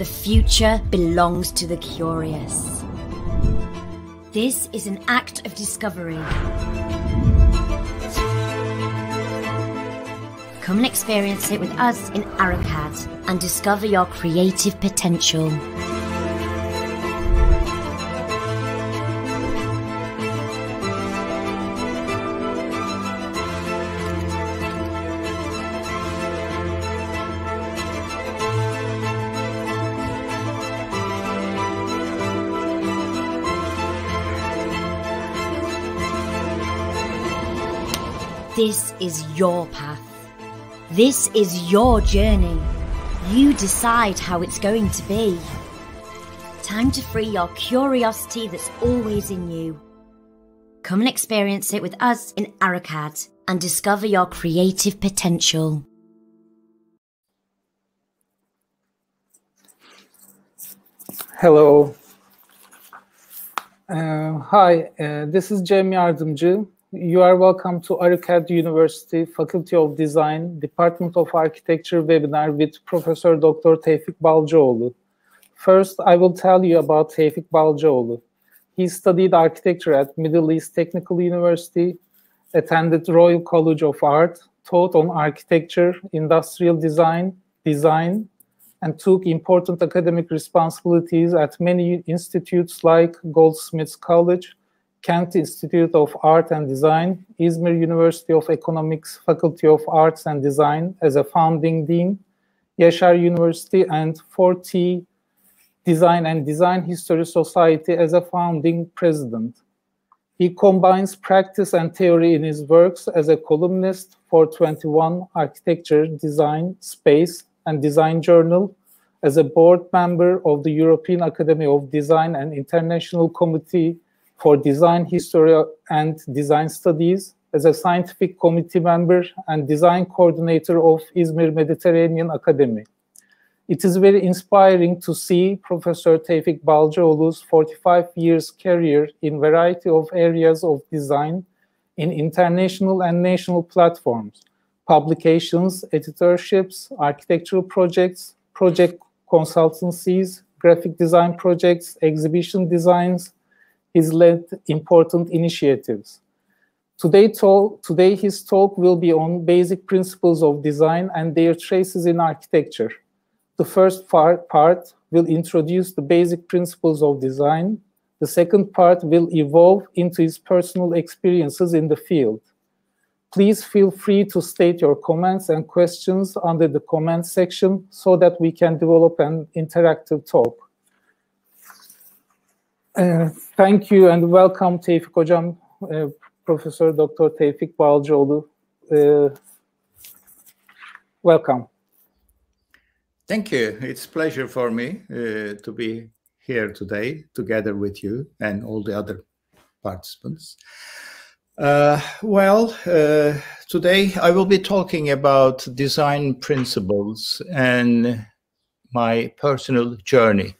The future belongs to the curious. This is an act of discovery. Come and experience it with us in ARUCAD and discover your creative potential. This is your path. This is your journey. You decide how it's going to be. Time to free your curiosity that's always in you. Come and experience it with us in ARUCAD and discover your creative potential. Hello. Uh, hi, uh, this is Cem Yardımcı. You are welcome to ARUCAD University Faculty of Design, Department of Architecture webinar with Professor Dr. Tevfik Balcıoğlu. First, I will tell you about Tevfik Balcıoğlu. He studied architecture at Middle East Technical University, attended Royal College of Art, taught on architecture, industrial design, design, and took important academic responsibilities at many institutes like Goldsmiths College, Kent Institute of Art and Design, Izmir University of Economics Faculty of Arts and Design as a founding dean, Yaşar University and 4T Design and Design History Society as a founding president. He combines practice and theory in his works as a columnist for 21 Architecture, Design, Space, and Design Journal, as a board member of the European Academy of Design and International Committee for Design History and Design Studies as a scientific committee member and design coordinator of Izmir Mediterranean Academy. It is very inspiring to see Professor Tevfik Balcıoğlu's 45 years career in variety of areas of design in international and national platforms, publications, editorships, architectural projects, project consultancies, graphic design projects, exhibition designs, He's led important initiatives. Today, talk, today, his talk will be on basic principles of design and their traces in architecture. The first part, part will introduce the basic principles of design. The second part will evolve into his personal experiences in the field. Please feel free to state your comments and questions under the comment section so that we can develop an interactive talk. Uh, thank you and welcome Tevfik Hocam, uh, Professor Dr. Tevfik Balcıoğlu. Uh, welcome. Thank you. It's a pleasure for me uh, to be here today together with you and all the other participants. Uh, well, today I will be talking about design principles and my personal journey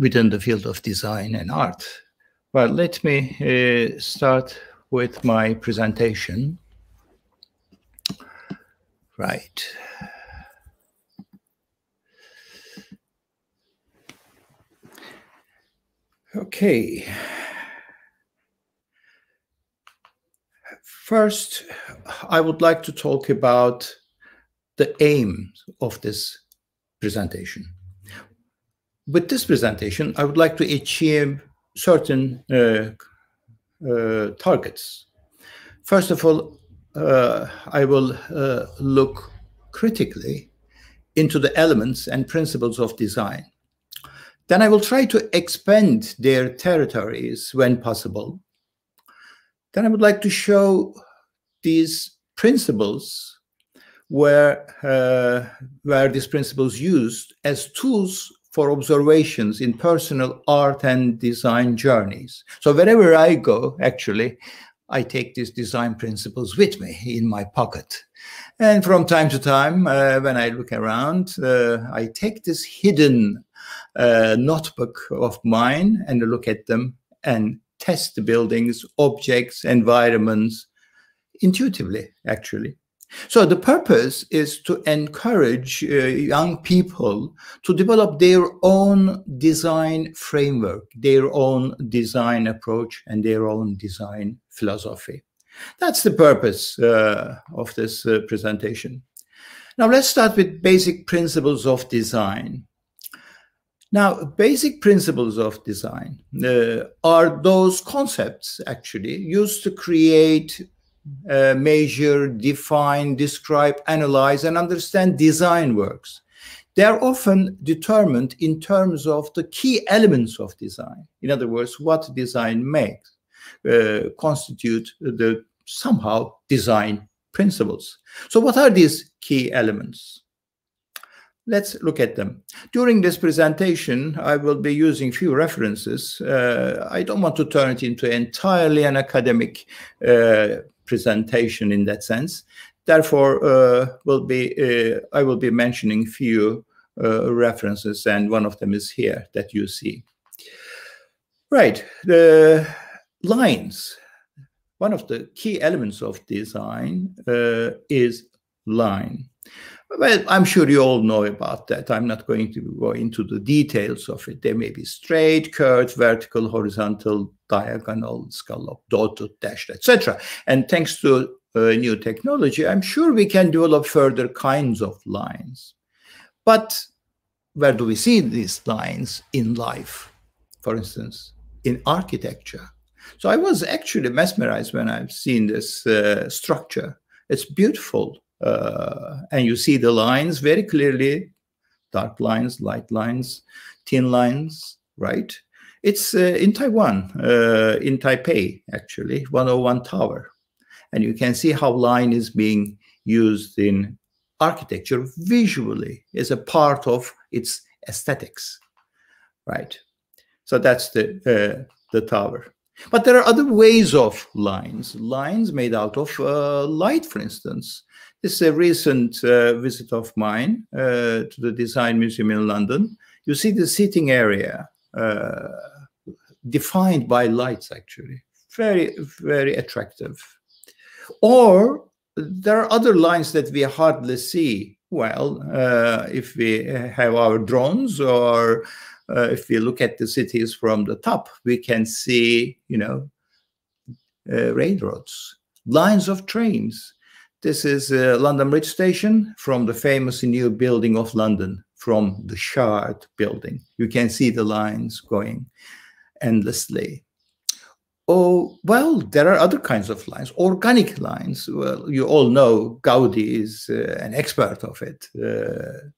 within the field of design and art. Well, let me uh, start with my presentation. Right. Okay. First, I would like to talk about the aim of this presentation with this presentation, I would like to achieve certain uh, uh, targets. First of all, uh, I will look critically into the elements and principles of design. Then I will try to expand their territories when possible. Then I would like to show these principles where, uh, where these principles used as tools for observations in personal art and design journeys. So wherever I go, actually, I take these design principles with me in my pocket. And from time to time, uh, when I look around, uh, I take this hidden uh, notebook of mine and look at them and test the buildings, objects, environments intuitively, actually. So the purpose is to encourage uh, young people to develop their own design framework, their own design approach, and their own design philosophy. That's the purpose uh, of this uh, presentation. Now let's start with basic principles of design. Now, basic principles of design uh, are those concepts actually used to create uh, measure, define, describe, analyze, and understand design works. They are often determined in terms of the key elements of design. In other words, what design makes uh, constitute the somehow design principles. So what are these key elements? Let's look at them. During this presentation, I will be using few references. Uh, I don't want to turn it into entirely an academic uh, presentation in that sense. Therefore, uh, will be uh, I will be mentioning few uh, references, and one of them is here that you see. Right, the lines. One of the key elements of design uh, is line. Well, I'm sure you all know about that. I'm not going to go into the details of it. They may be straight, curved, vertical, horizontal, diagonal, scallop, dotted, dashed, etc. And thanks to uh, new technology, I'm sure we can develop further kinds of lines. But where do we see these lines in life? For instance, in architecture. So I was actually mesmerized when I've seen this uh, structure. It's beautiful uh, and you see the lines very clearly, dark lines, light lines, thin lines, right? It's uh, in Taiwan, uh, in Taipei, actually, 101 Tower. And you can see how line is being used in architecture visually as a part of its aesthetics, right? So that's the, uh, the tower. But there are other ways of lines, lines made out of uh, light, for instance. This is a recent uh, visit of mine uh, to the Design Museum in London. You see the seating area defined by lights, actually. Very, very attractive. Or there are other lines that we hardly see. Well, uh, if we have our drones or uh, if we look at the cities from the top, we can see, you know, uh, railroads, lines of trains, this is uh, London Bridge Station from the famous new building of London, from the Shard building. You can see the lines going endlessly. Oh, well, there are other kinds of lines, organic lines. Well, you all know Gaudi is uh, an expert of it. Uh,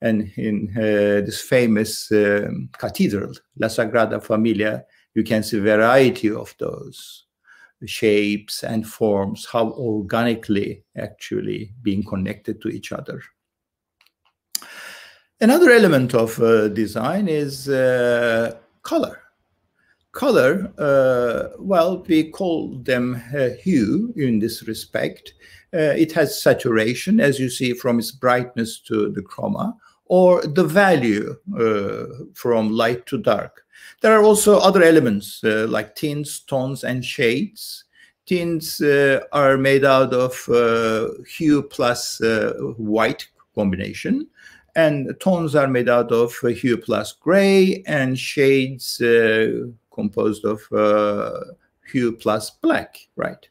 and in uh, this famous um, cathedral, La Sagrada Familia, you can see a variety of those shapes and forms, how organically actually being connected to each other. Another element of uh, design is uh, color. Color, uh, well, we call them uh, hue in this respect. Uh, it has saturation, as you see from its brightness to the chroma, or the value uh, from light to dark. There are also other elements like tints, tones, and shades. Tints are made out of hue plus white combination, and tones are made out of hue plus gray, and shades uh, composed of uh, hue plus black, right?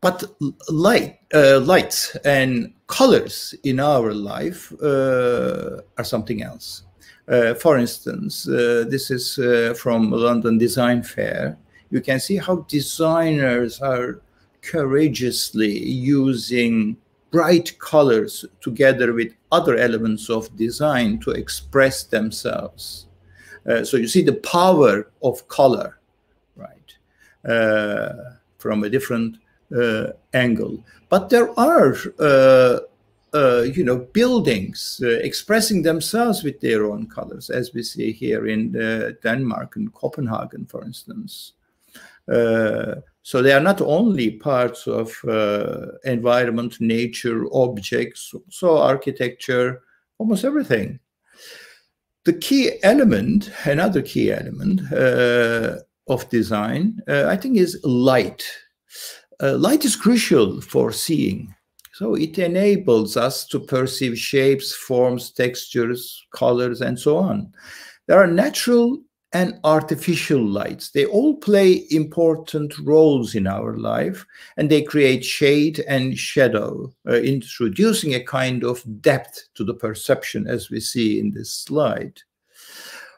But light, uh, lights and colors in our life are something else. Uh, for instance, uh, this is uh, from London Design Fair. You can see how designers are courageously using bright colors together with other elements of design to express themselves. Uh, so you see the power of color, right, uh, from a different uh, angle. But there are uh, you know, buildings uh, expressing themselves with their own colors, as we see here in uh, Denmark and Copenhagen, for instance. Uh, so they are not only parts of uh, environment, nature, objects, so architecture, almost everything. The key element, another key element of design, I think, is light. light is crucial for seeing So it enables us to perceive shapes, forms, textures, colors, and so on. There are natural and artificial lights. They all play important roles in our life and they create shade and shadow, uh, introducing a kind of depth to the perception as we see in this slide.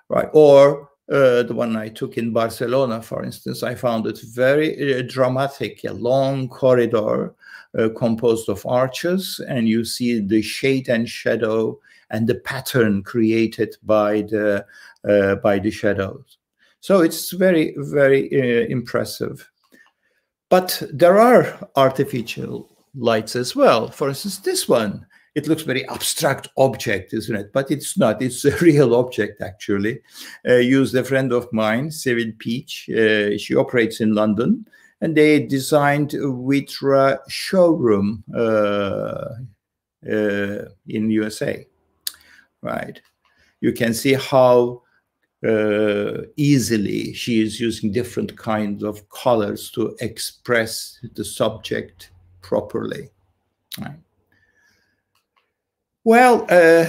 Right. Or uh, the one I took in Barcelona, for instance, I found it very uh, dramatic, a long corridor uh, composed of arches, and you see the shade and shadow and the pattern created by the uh, by the shadows. So it's very, very uh, impressive. But there are artificial lights as well. For instance, this one, it looks very abstract object, isn't it? But it's not. It's a real object, actually. Uh, used a friend of mine, Sevil Peach. Uh, she operates in London, and they designed a Vitra showroom uh, uh, in USA. Right. You can see how uh, easily. She is using different kinds of colors to express the subject properly. Right. Well, uh,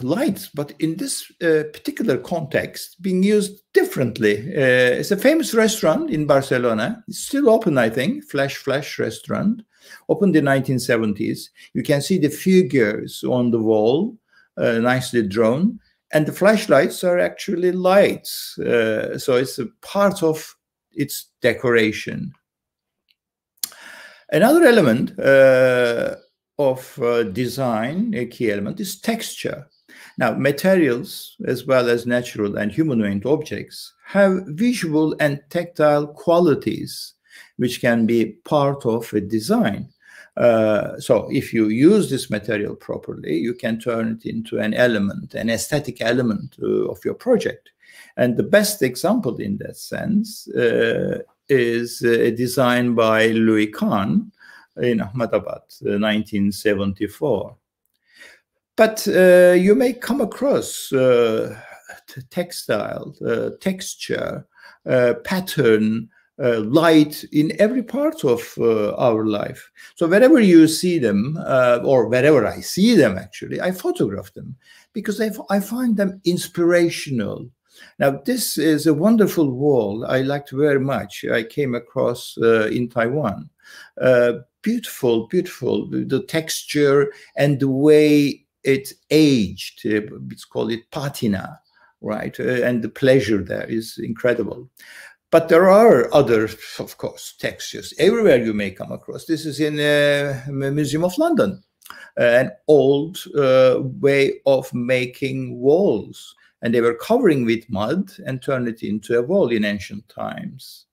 lights, but in this uh, particular context, being used differently. Uh, it's a famous restaurant in Barcelona. It's still open, I think. Flash Flash restaurant, opened in 1970s. You can see the figures on the wall, nicely drawn. And the flashlights are actually lights. Uh, so it's a part of its decoration. Another element uh, of uh, design a key element is texture. Now materials as well as natural and humanoid objects have visual and tactile qualities which can be part of a design uh, so if you use this material properly, you can turn it into an element, an aesthetic element uh, of your project. And the best example in that sense uh, is a design by Louis Kahn in Ahmedabad, 1974. Uh, but uh, you may come across textile, texture, pattern, uh, light in every part of uh, our life. So wherever you see them, uh, or wherever I see them, actually, I photograph them because I, I find them inspirational. Now, this is a wonderful wall I liked very much. I came across uh, in Taiwan. Uh, beautiful, beautiful. The texture and the way it aged. It's called it patina, right? Uh, and the pleasure there is incredible. But there are other, of course, textures everywhere you may come across. This is in uh, Museum of London, uh, an old uh, way of making walls. And they were covering with mud and turned it into a wall in ancient times.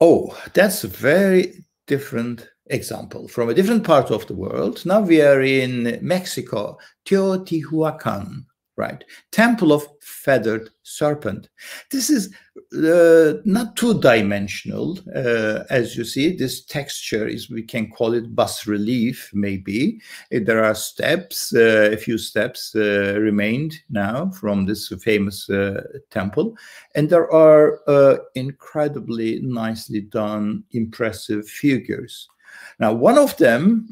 Oh, that's a very different example from a different part of the world. Now we are in Mexico, Teotihuacan, right? Temple of Feathered Serpent. This is uh, not two-dimensional, uh, as you see. This texture is, we can call it bas relief, maybe. Uh, there are steps, uh, a few steps uh, remained now from this famous uh, temple. And there are incredibly nicely done, impressive figures. Now, one of them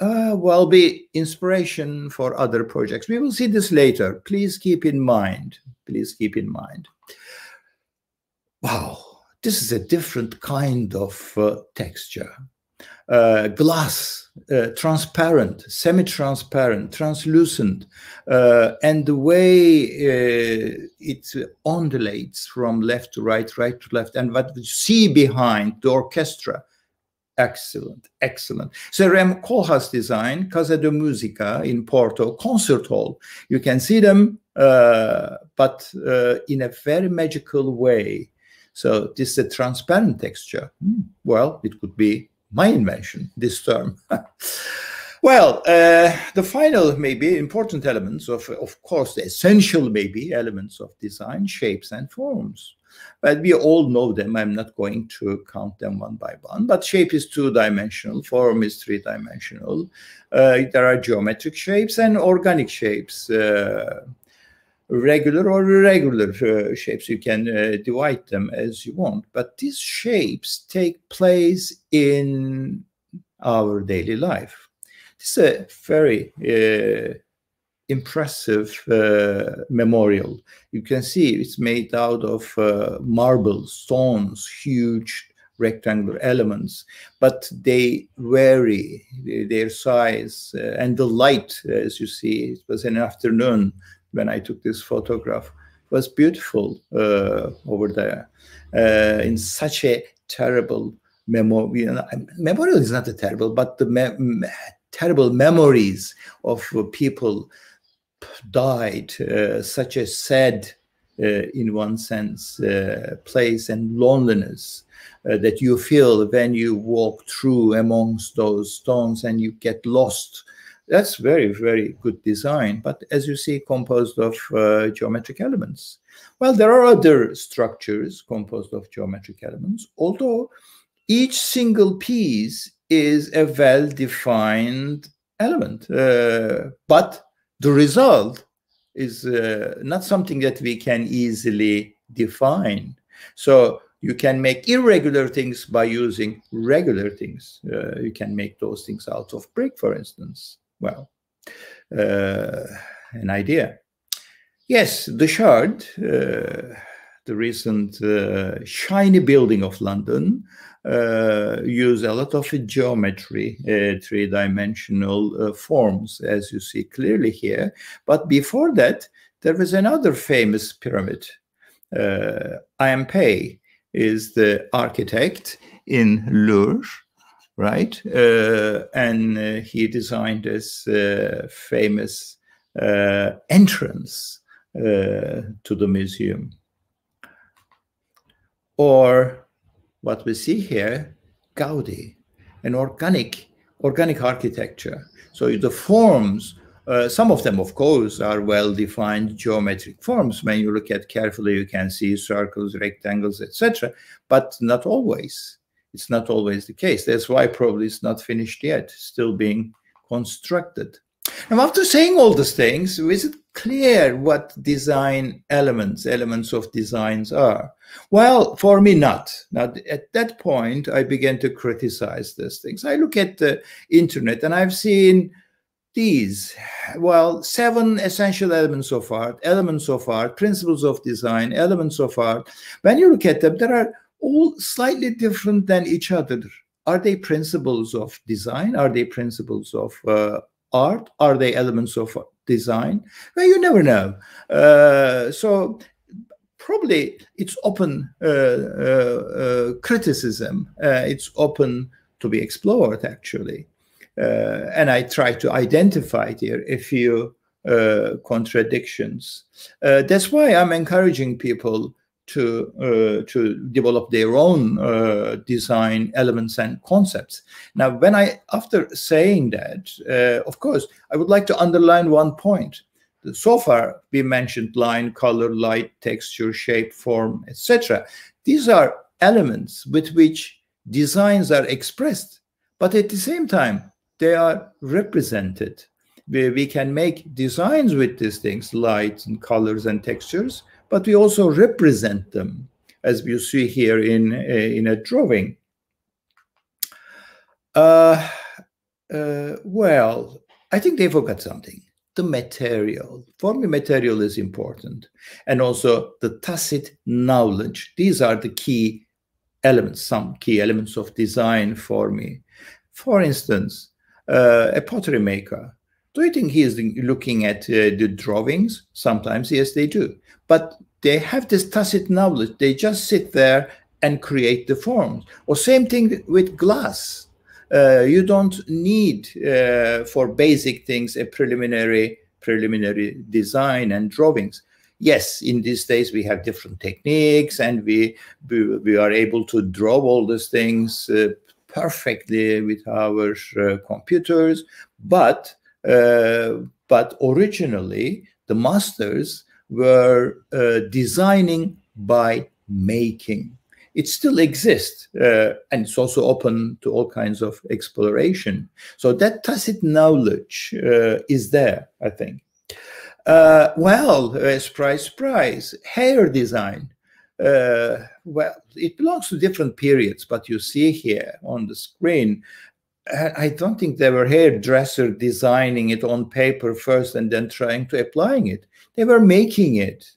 uh, will be inspiration for other projects. We will see this later. Please keep in mind. Please keep in mind. Wow, this is a different kind of uh, texture. Uh, glass, uh, transparent, semi-transparent, translucent, uh, and the way uh, it undulates from left to right, right to left, and what you see behind the orchestra Excellent, excellent. So Rem Koolhaas design, Casa de Musica in Porto, concert hall. You can see them, uh, but uh, in a very magical way. So this is a transparent texture. Hmm, well, it could be my invention, this term. well, uh, the final, maybe important elements of, of course, the essential, maybe elements of design, shapes and forms. But we all know them. I'm not going to count them one by one. But shape is two-dimensional, form is three-dimensional. Uh, there are geometric shapes and organic shapes. Uh, regular or irregular uh, shapes. You can uh, divide them as you want, but these shapes take place in our daily life. This is a very uh, impressive uh, memorial. You can see it's made out of uh, marble, stones, huge rectangular elements, but they vary their size uh, and the light, as you see, it was an afternoon when I took this photograph. Was beautiful uh, over there uh, in such a terrible memory. You know, memorial is not a terrible, but the me terrible memories of people died, uh, such a sad, uh, in one sense, uh, place and loneliness uh, that you feel when you walk through amongst those stones and you get lost that's very, very good design, but as you see, composed of uh, geometric elements. Well, there are other structures composed of geometric elements, although each single piece is a well-defined element. Uh, but the result is uh, not something that we can easily define. So you can make irregular things by using regular things. Uh, you can make those things out of brick, for instance well, uh, an idea. Yes, the Shard, uh, the recent uh, shiny building of London, uh, use a lot of geometry, uh, three-dimensional uh, forms, as you see clearly here. But before that, there was another famous pyramid. Uh, Pei is the architect in Louvre, right? Uh, and uh, he designed this famous entrance to the museum. Or what we see here, Gaudi, an organic, organic architecture. So the forms uh, some of them, of course, are well-defined geometric forms. When you look at carefully, you can see circles, rectangles, etc., but not always it's not always the case. That's why probably it's not finished yet, still being constructed. Now, after saying all these things, is it clear what design elements, elements of designs are? Well, for me, not. Now, at that point, I began to criticize these things. I look at the internet and I've seen these, well, seven essential elements of art, elements of art, principles of design, elements of art. When you look at them, there are all slightly different than each other. Are they principles of design? Are they principles of uh, art? Are they elements of design? Well, you never know. Uh, so probably it's open uh, uh, uh criticism. Uh, it's open to be explored, actually. and I try to identify here a few contradictions. that's why I'm encouraging people to uh, to develop their own uh, design elements and concepts. Now, when I after saying that, uh, of course, I would like to underline one point. So far, we mentioned line, color, light, texture, shape, form, etc. These are elements with which designs are expressed, but at the same time, they are represented. We, we can make designs with these things, lights and colors and textures, but we also represent them, as you see here in, in a drawing. Uh, uh, well, I think they forgot something. The material. For me, material is important. And also the tacit knowledge. These are the key elements, some key elements of design for me. For instance, uh, a pottery maker. Do you think he is looking at uh, the drawings? Sometimes, yes, they do but they have this tacit knowledge. They just sit there and create the forms. Or same thing with glass. Uh, you don't need uh, for basic things a preliminary preliminary design and drawings. Yes, in these days we have different techniques and we we, we are able to draw all these things uh, perfectly with our uh, computers. But uh, but originally the masters were uh, designing by making. It still exists, uh, and it's also open to all kinds of exploration. So that tacit knowledge uh, is there, I think. Uh, well, uh, surprise, surprise, hair design. Uh, well, it belongs to different periods, but you see here on the screen, I don't think they were hairdresser designing it on paper first and then trying to applying it. They were making it,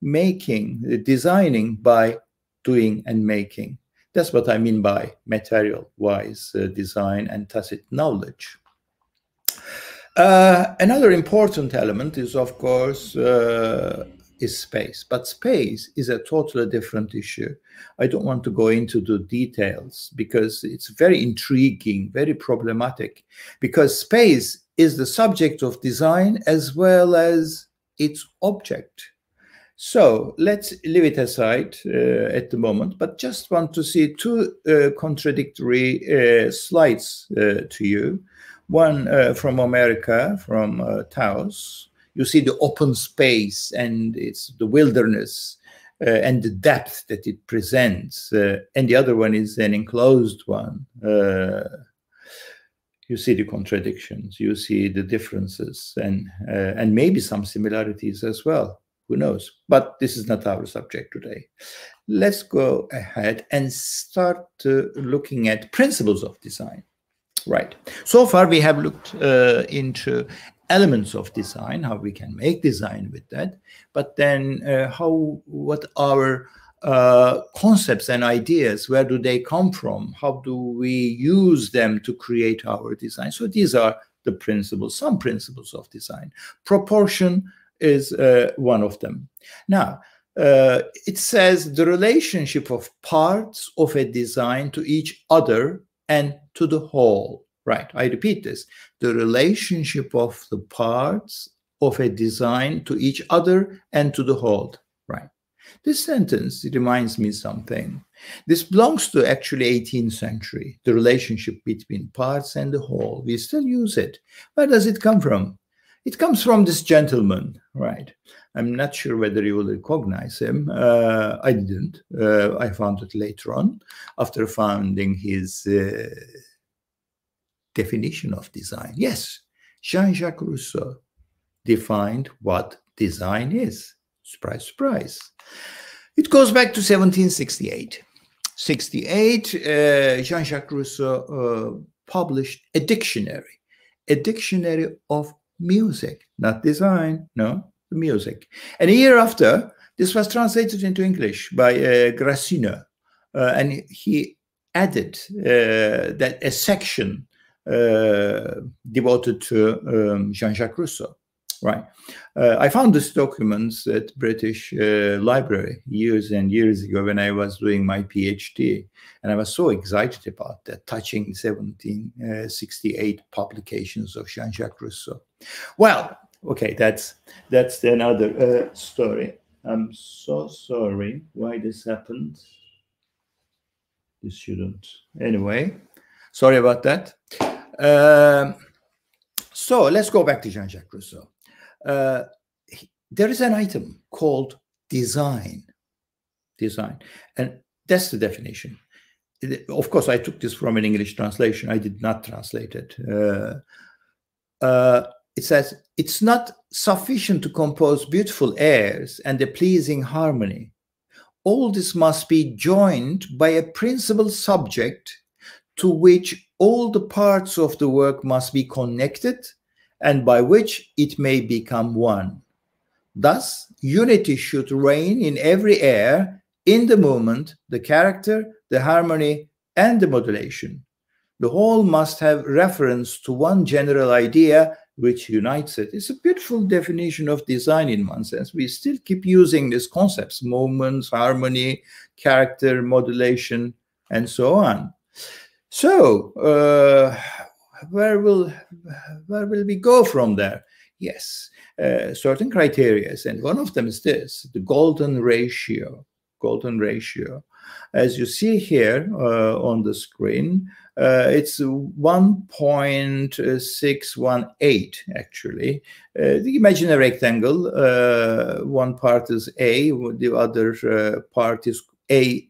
making, designing by doing and making. That's what I mean by material-wise uh, design and tacit knowledge. Uh, another important element is, of course, uh, is space. But space is a totally different issue. I don't want to go into the details because it's very intriguing, very problematic, because space is the subject of design as well as its object. So let's leave it aside uh, at the moment, but just want to see two uh, contradictory uh, slides uh, to you. One uh, from America, from uh, Taos. You see the open space and it's the wilderness and the depth that it presents. and the other one is an enclosed one you see the contradictions, you see the differences, and uh, and maybe some similarities as well. Who knows? But this is not our subject today. Let's go ahead and start uh, looking at principles of design. Right. So far, we have looked uh, into elements of design, how we can make design with that, but then uh, how, what our uh, concepts and ideas, where do they come from? How do we use them to create our design? So these are the principles, some principles of design. Proportion, is uh, one of them. Now, uh, it says the relationship of parts of a design to each other and to the whole. Right, I repeat this. The relationship of the parts of a design to each other and to the whole. Right. This sentence reminds me something. This belongs to actually 18th century, the relationship between parts and the whole. We still use it. Where does it come from? It comes from this gentleman, right? I'm not sure whether you will recognize him. Uh, I didn't. Uh, I found it later on after finding his uh, definition of design. Yes, Jean-Jacques Rousseau defined what design is. Surprise, surprise. It goes back to 1768. 68, uh, Jean-Jacques Rousseau uh, published a dictionary, a dictionary of music, not design, no, music. And a year after, this was translated into English by uh, uh, and he added uh, that a section devoted to um, Jean-Jacques Rousseau. Right. Uh, I found this documents at British uh, Library years and years ago when I was doing my PhD, and I was so excited about that, touching 1768 publications of Jean-Jacques Rousseau. Well, okay, that's that's another uh, story. I'm so sorry why this happened. This shouldn't. Anyway, sorry about that. Um, so let's go back to Jean-Jacques Rousseau uh, there is an item called design. Design. And that's the definition. Of course, I took this from an English translation. I did not translate it. Uh, uh, it says, it's not sufficient to compose beautiful airs and a pleasing harmony. All this must be joined by a principal subject to which all the parts of the work must be connected and by which it may become one. Thus, unity should reign in every air, in the movement, the character, the harmony, and the modulation. The whole must have reference to one general idea which unites it. It's a beautiful definition of design in one sense. We still keep using these concepts, movements, harmony, character, modulation, and so on. So, uh, where will where will we go from there? Yes, uh, certain criteria, and one of them is this: the golden ratio. Golden ratio, as you see here uh, on the screen, uh, it's 1.618 actually. Uh, imagine a rectangle. Uh, one part is A, the other uh, part is A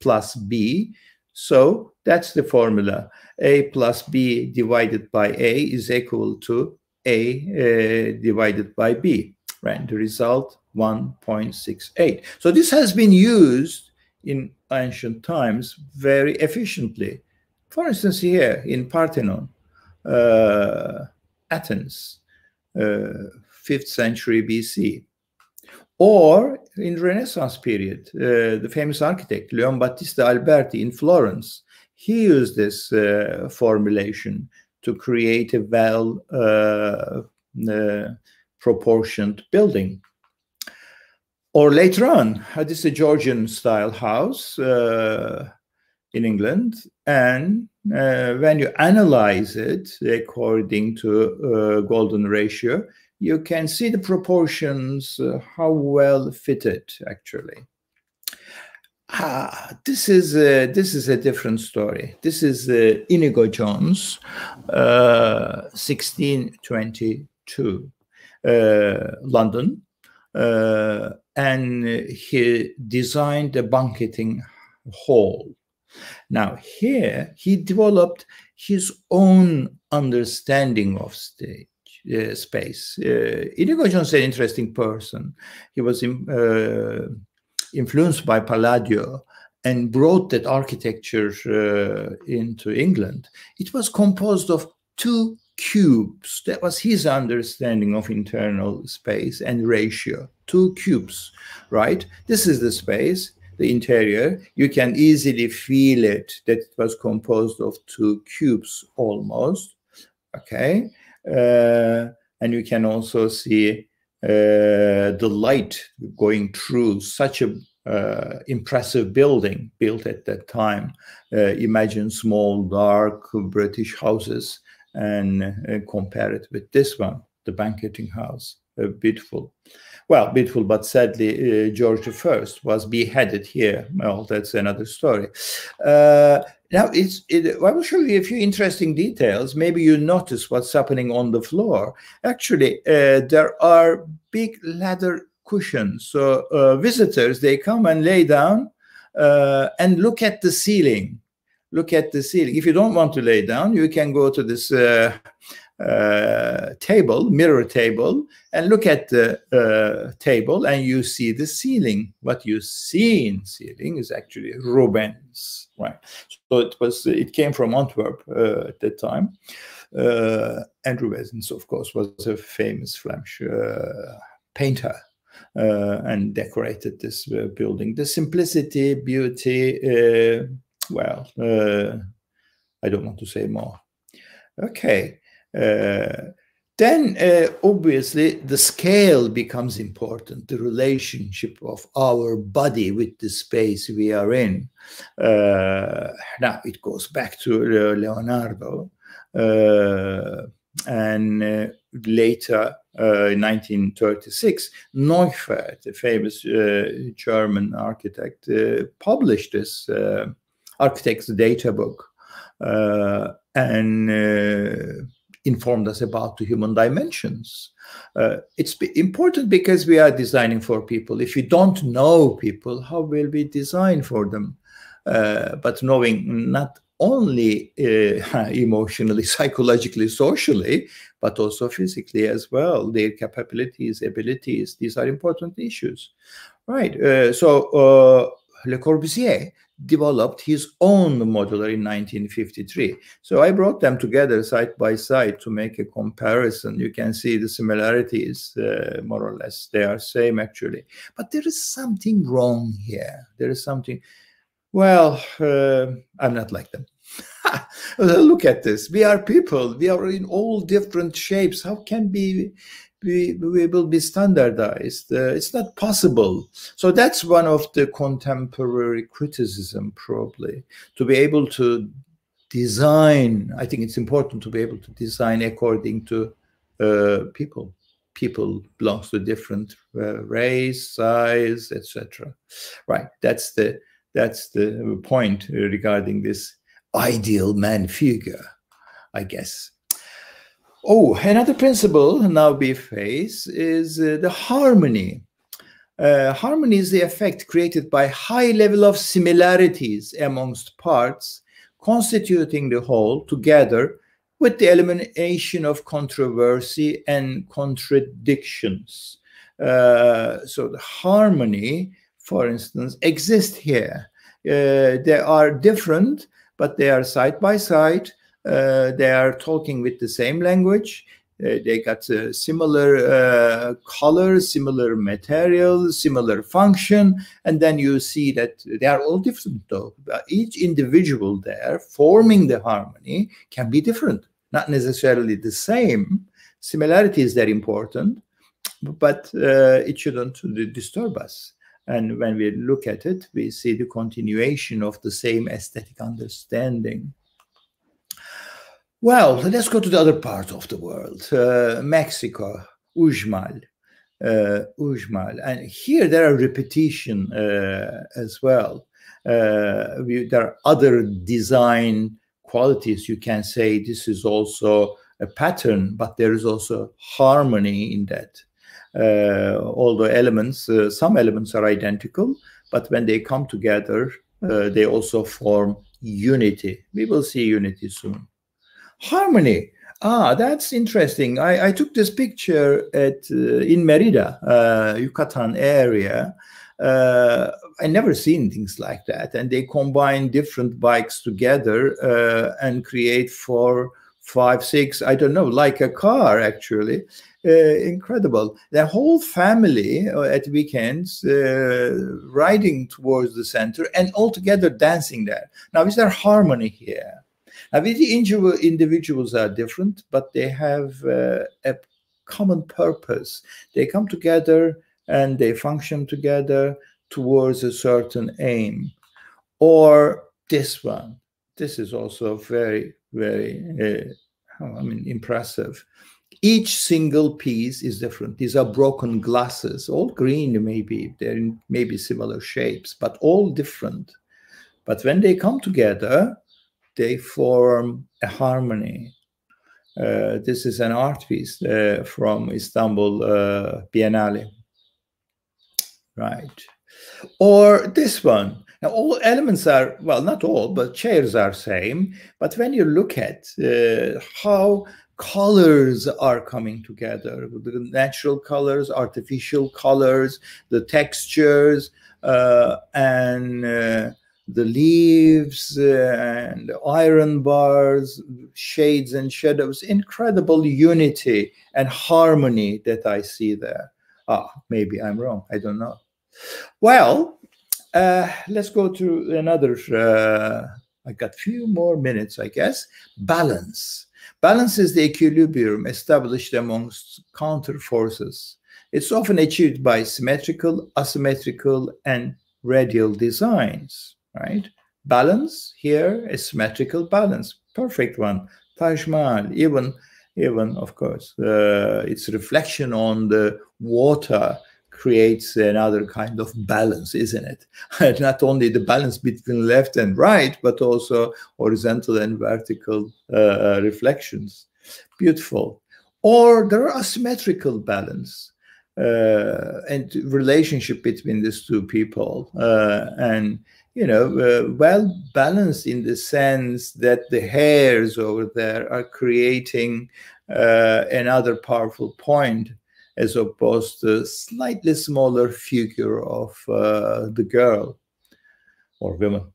plus B. So that's the formula a plus b divided by a is equal to a uh, divided by b. right? The result 1.68. So this has been used in ancient times very efficiently. For instance, here in Parthenon, uh, Athens, uh, 5th century BC, or in Renaissance period, uh, the famous architect Leon Battista Alberti in Florence, he used this uh, formulation to create a well uh, uh, proportioned building. Or later on, this is a Georgian style house uh, in England, and uh, when you analyze it according to golden ratio, you can see the proportions, uh, how well fitted actually. Ah, this is a, this is a different story. This is uh, Inigo Jones, uh, 1622, uh, London, uh, and he designed a banqueting hall. Now here he developed his own understanding of stage uh, space. Uh, Inigo Jones is an interesting person. He was in, influenced by Palladio and brought that architecture uh, into England. It was composed of two cubes. That was his understanding of internal space and ratio. Two cubes, right? This is the space, the interior. You can easily feel it that it was composed of two cubes almost. Okay. Uh, and you can also see uh, the light going through such a uh, impressive building built at that time. Uh, imagine small, dark British houses and uh, compare it with this one, the banqueting house. Uh, beautiful. Well, beautiful, but sadly, George I was beheaded here. Well, that's another story. Now, it's, it, I will show you a few interesting details. Maybe you notice what's happening on the floor. Actually, uh, there are big ladder cushions. So uh, visitors, they come and lay down uh, and look at the ceiling. Look at the ceiling. If you don't want to lay down, you can go to this uh, uh, table, mirror table, and look at the uh, table and you see the ceiling. What you see in ceiling is actually Rubens, right? So it was, it came from Antwerp uh, at that time. Uh, and Rubens, of course, was a famous Flemish uh, painter. Uh, and decorated this building. The simplicity, beauty, well, I don't want to say more. Okay, uh, then uh, obviously the scale becomes important, the relationship of our body with the space we are in. Uh, now it goes back to uh, Leonardo uh, and uh, later in 1936, Neufert, the famous German architect, published this architect's data book. and informed us about the human dimensions. Uh, it's important because we are designing for people. If we don't know people, how will we design for them? Uh, but knowing not only uh, emotionally, psychologically, socially, but also physically as well, their capabilities, abilities, these are important issues. Right. Uh, so uh, Le Corbusier developed his own Modulor in 1953. So I brought them together side by side to make a comparison. You can see the similarities, uh, more or less. They are same actually. But there is something wrong here. There is something, well, uh, I'm not like them. Look at this. We are people. We are in all different shapes. How can we we, we will be standardized. Uh, it's not possible. So that's one of the contemporary criticism, probably, to be able to design. I think it's important to be able to design according to uh, people. People belongs to different uh, race, size, etc. Right. That's the that's the point regarding this ideal man figure, I guess. Oh, another principle now we face is uh, the harmony. Uh, harmony is the effect created by high level of similarities amongst parts constituting the whole together with the elimination of controversy and contradictions. Uh, so the harmony, for instance, exists here. Uh, they are different, but they are side by side. Uh, they are talking with the same language. Uh, they got uh, similar colors, similar materials, similar function, and then you see that they are all different though. Each individual there forming the harmony can be different, not necessarily the same. Similarity is very important, but uh, it shouldn't disturb us. And when we look at it, we see the continuation of the same aesthetic understanding. Well, let's go to the other part of the world, uh, Mexico, Uxmal. Uh, Uxmal. And here there are repetition uh, as well. Uh, we, there are other design qualities. You can say this is also a pattern, but there is also harmony in that. Uh, although elements, uh, some elements are identical, but when they come together, they also form unity. We will see unity soon. Harmony. Ah, that's interesting. I, I took this picture at uh, in Merida, uh, Yucatan area. Uh, I never seen things like that, and they combine different bikes together uh, and create four, five, six. I don't know, like a car actually. Uh, incredible. The whole family uh, at weekends riding towards the center and all together dancing there. Now, is there harmony here? Now, the individuals are different, but they have uh, a common purpose. They come together and they function together towards a certain aim. Or this one. This is also very, very, uh, I mean, impressive. Each single piece is different. These are broken glasses, all green maybe, they're in maybe similar shapes, but all different. But when they come together, they form a harmony. Uh, this is an art piece uh, from Istanbul uh, Biennale. Right. Or this one. Now, all elements are, well, not all, but chairs are same. But when you look at uh, how colors are coming together, the natural colors, artificial colors, the textures, uh, and uh, the leaves uh, and iron bars, shades and shadows, incredible unity and harmony that I see there. Ah, maybe I'm wrong. I don't know. Well, uh, let's go to another. Uh, I got few more minutes, I guess. Balance. Balance is the equilibrium established amongst counter forces. It's often achieved by symmetrical, asymmetrical, and radial designs right? Balance here is symmetrical balance, perfect one. Taj Mahal, even, even of course, uh, its reflection on the water creates another kind of balance, isn't it? Not only the balance between left and right, but also horizontal and vertical uh, reflections. Beautiful. Or there are asymmetrical balance uh, and relationship between these two people. Uh, and you know, uh, well balanced in the sense that the hairs over there are creating uh, another powerful point as opposed to slightly smaller figure of uh, the girl or woman,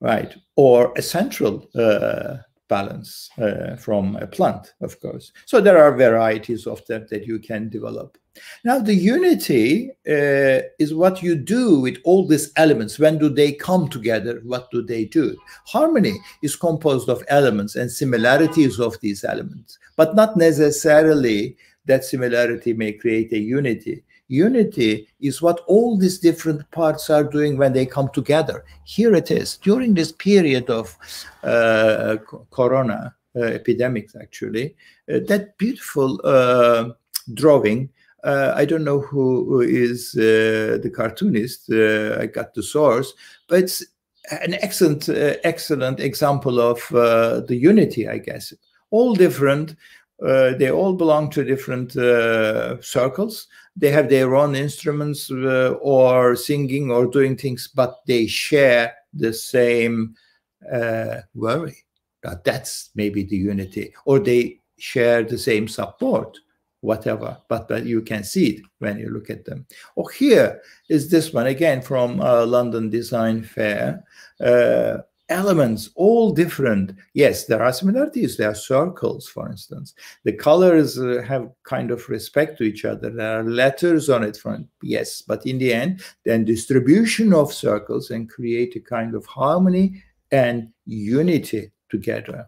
right? Or a central uh, balance uh, from a plant, of course. So there are varieties of that that you can develop. Now, the unity uh, is what you do with all these elements. When do they come together? What do they do? Harmony is composed of elements and similarities of these elements, but not necessarily that similarity may create a unity. Unity is what all these different parts are doing when they come together. Here it is. During this period of uh, corona uh, epidemics, actually, uh, that beautiful uh, drawing uh, I don't know who, who is uh, the cartoonist. Uh, I got the source, but it's an excellent, uh, excellent example of uh, the unity, I guess. All different. Uh, they all belong to different circles. They have their own instruments or singing or doing things, but they share the same worry. that's maybe the unity. Or they share the same support whatever, but, but you can see it when you look at them. Oh, here is this one again from uh, London Design Fair. Uh, elements, all different. Yes, there are similarities. There are circles, for instance. The colors uh, have kind of respect to each other. There are letters on it from Yes, but in the end, then distribution of circles and create a kind of harmony and unity together.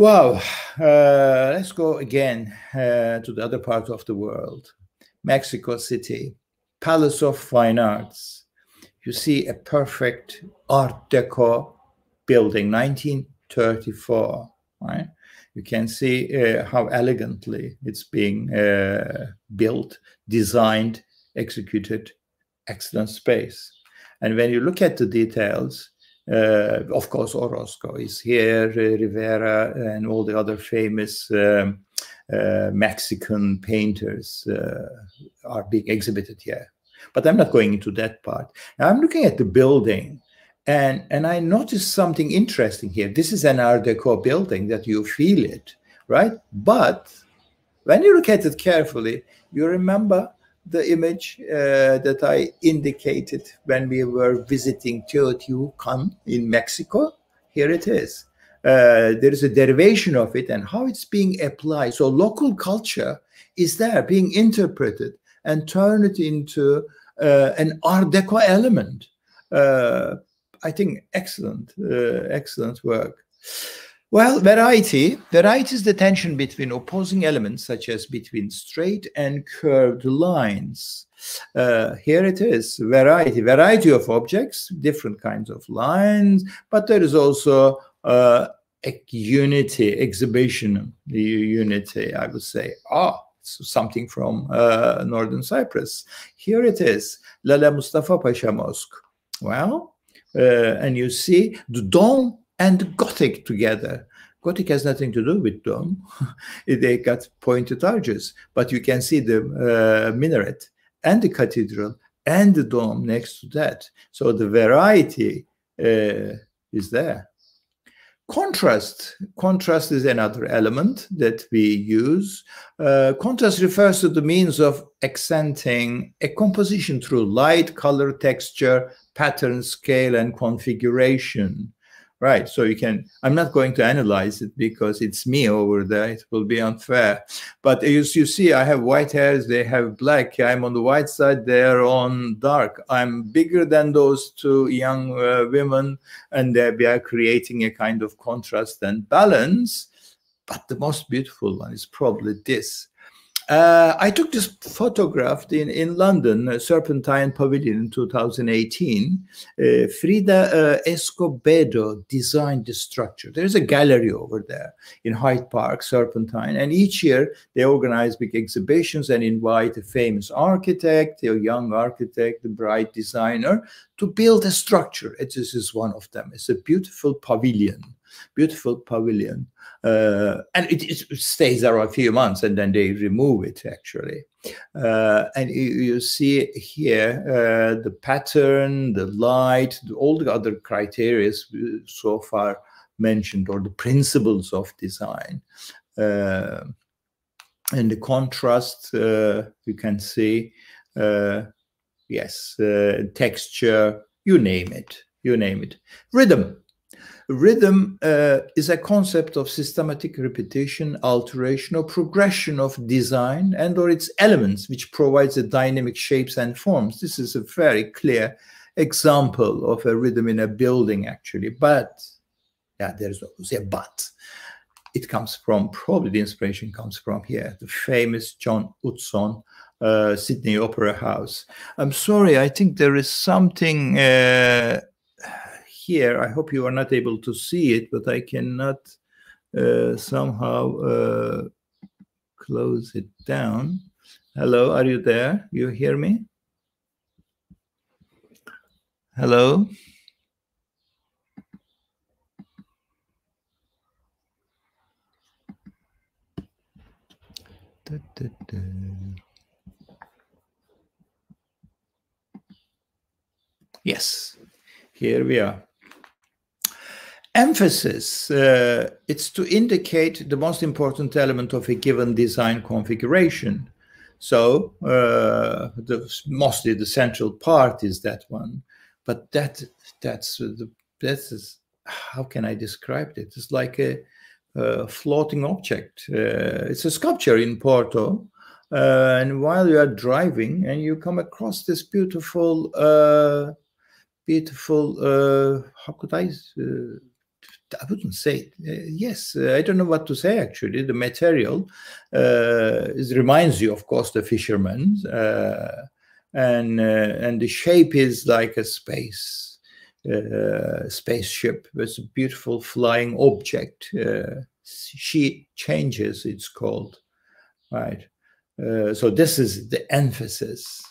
Wow, uh, let's go again uh, to the other part of the world. Mexico City, Palace of Fine Arts. You see a perfect Art Deco building, 1934, right? You can see uh, how elegantly it's being uh, built, designed, executed, excellent space. And when you look at the details, of course, Orozco is here, Rivera, and all the other famous um, uh, Mexican painters uh, are being exhibited here. But I'm not going into that part. Now, I'm looking at the building, and, and I noticed something interesting here. This is an Art Deco building that you feel it, right? But when you look at it carefully, you remember the image uh, that I indicated when we were visiting Teotihuacan in Mexico. Here it is. Uh, there is a derivation of it and how it's being applied. So local culture is there being interpreted and turned into uh, an Art Deco element. Uh, I think excellent, uh, excellent work. Well, variety. Variety is the tension between opposing elements, such as between straight and curved lines. Uh, here it is, variety. Variety of objects, different kinds of lines, but there is also uh, a unity, exhibition, the unity, I would say. Ah, something from uh, Northern Cyprus. Here it is, Lala Mustafa Pasha Mosque. Well, uh, and you see the dome and Gothic together. Gothic has nothing to do with dome. they got pointed arches, but you can see the uh, minaret and the cathedral and the dome next to that. So the variety uh, is there. Contrast. Contrast is another element that we use. Uh, contrast refers to the means of accenting a composition through light, color, texture, pattern, scale, and configuration. Right. So you can, I'm not going to analyze it because it's me over there. It will be unfair. But as you see, I have white hairs, they have black. I'm on the white side, they're on dark. I'm bigger than those two young uh, women, and we are creating a kind of contrast and balance. But the most beautiful one is probably this uh, I took this photograph in, in London, uh, Serpentine Pavilion in 2018. Uh, Frida uh, Escobedo designed the structure. There's a gallery over there in Hyde Park, Serpentine. And each year they organize big exhibitions and invite a famous architect, a young architect, a bright designer to build a structure. It, this is one of them. It's a beautiful pavilion beautiful pavilion. Uh, and it, it, stays there a few months and then they remove it actually. Uh, and you, you, see here uh, the pattern, the light, all the other criteria so far mentioned or the principles of design. Uh, and the contrast, uh, you can see, uh, yes, texture, you name it, you name it. Rhythm, Rhythm uh, is a concept of systematic repetition, alteration, or progression of design and or its elements, which provides a dynamic shapes and forms. This is a very clear example of a rhythm in a building, actually. But, yeah, there's always a but. It comes from, probably the inspiration comes from here, the famous John Utzon uh, Sydney Opera House. I'm sorry, I think there is something... Uh, here. I hope you are not able to see it, but I cannot uh, somehow uh, close it down. Hello, are you there? You hear me? Hello? Da, da, da. Yes, here we are. Emphasis, uh, it's to indicate the most important element of a given design configuration. So uh, the, mostly the central part is that one, but that that's the that's how can I describe it? It's like a, a floating object. Uh, it's a sculpture in Porto, uh, and while you are driving, and you come across this beautiful, uh, beautiful. Uh, how could I? Uh, I wouldn't say uh, yes. Uh, I don't know what to say. Actually, the material it reminds you, of course, the fishermen, and and the shape is like a space uh, spaceship with a beautiful flying object. Uh, she changes, it's called, right? Uh, so this is the emphasis,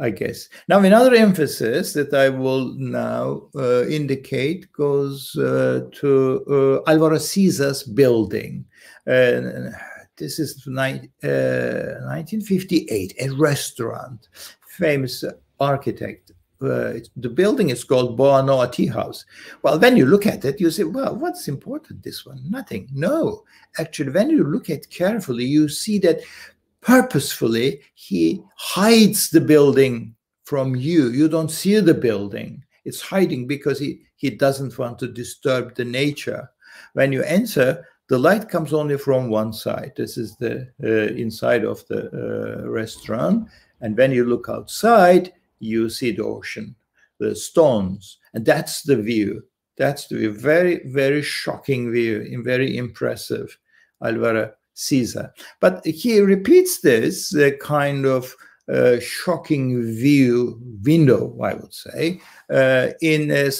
I guess. Now, another emphasis that I will now uh, indicate goes uh, to uh, Alvaro Siza's building. this is 1958, a restaurant, famous architect uh, the building is called Boa Nova Tea House. Well, when you look at it, you say, well, what's important this one? Nothing. No. Actually, when you look at carefully, you see that purposefully he hides the building from you. You don't see the building. It's hiding because he, he doesn't want to disturb the nature. When you enter, the light comes only from one side. This is the uh, inside of the uh, restaurant. And when you look outside, you see the ocean, the stones, and that's the view. That's the very, very shocking view and very impressive, Alvaro Siza. But he repeats this uh, kind of uh, shocking view window, I would say, uh, in uh,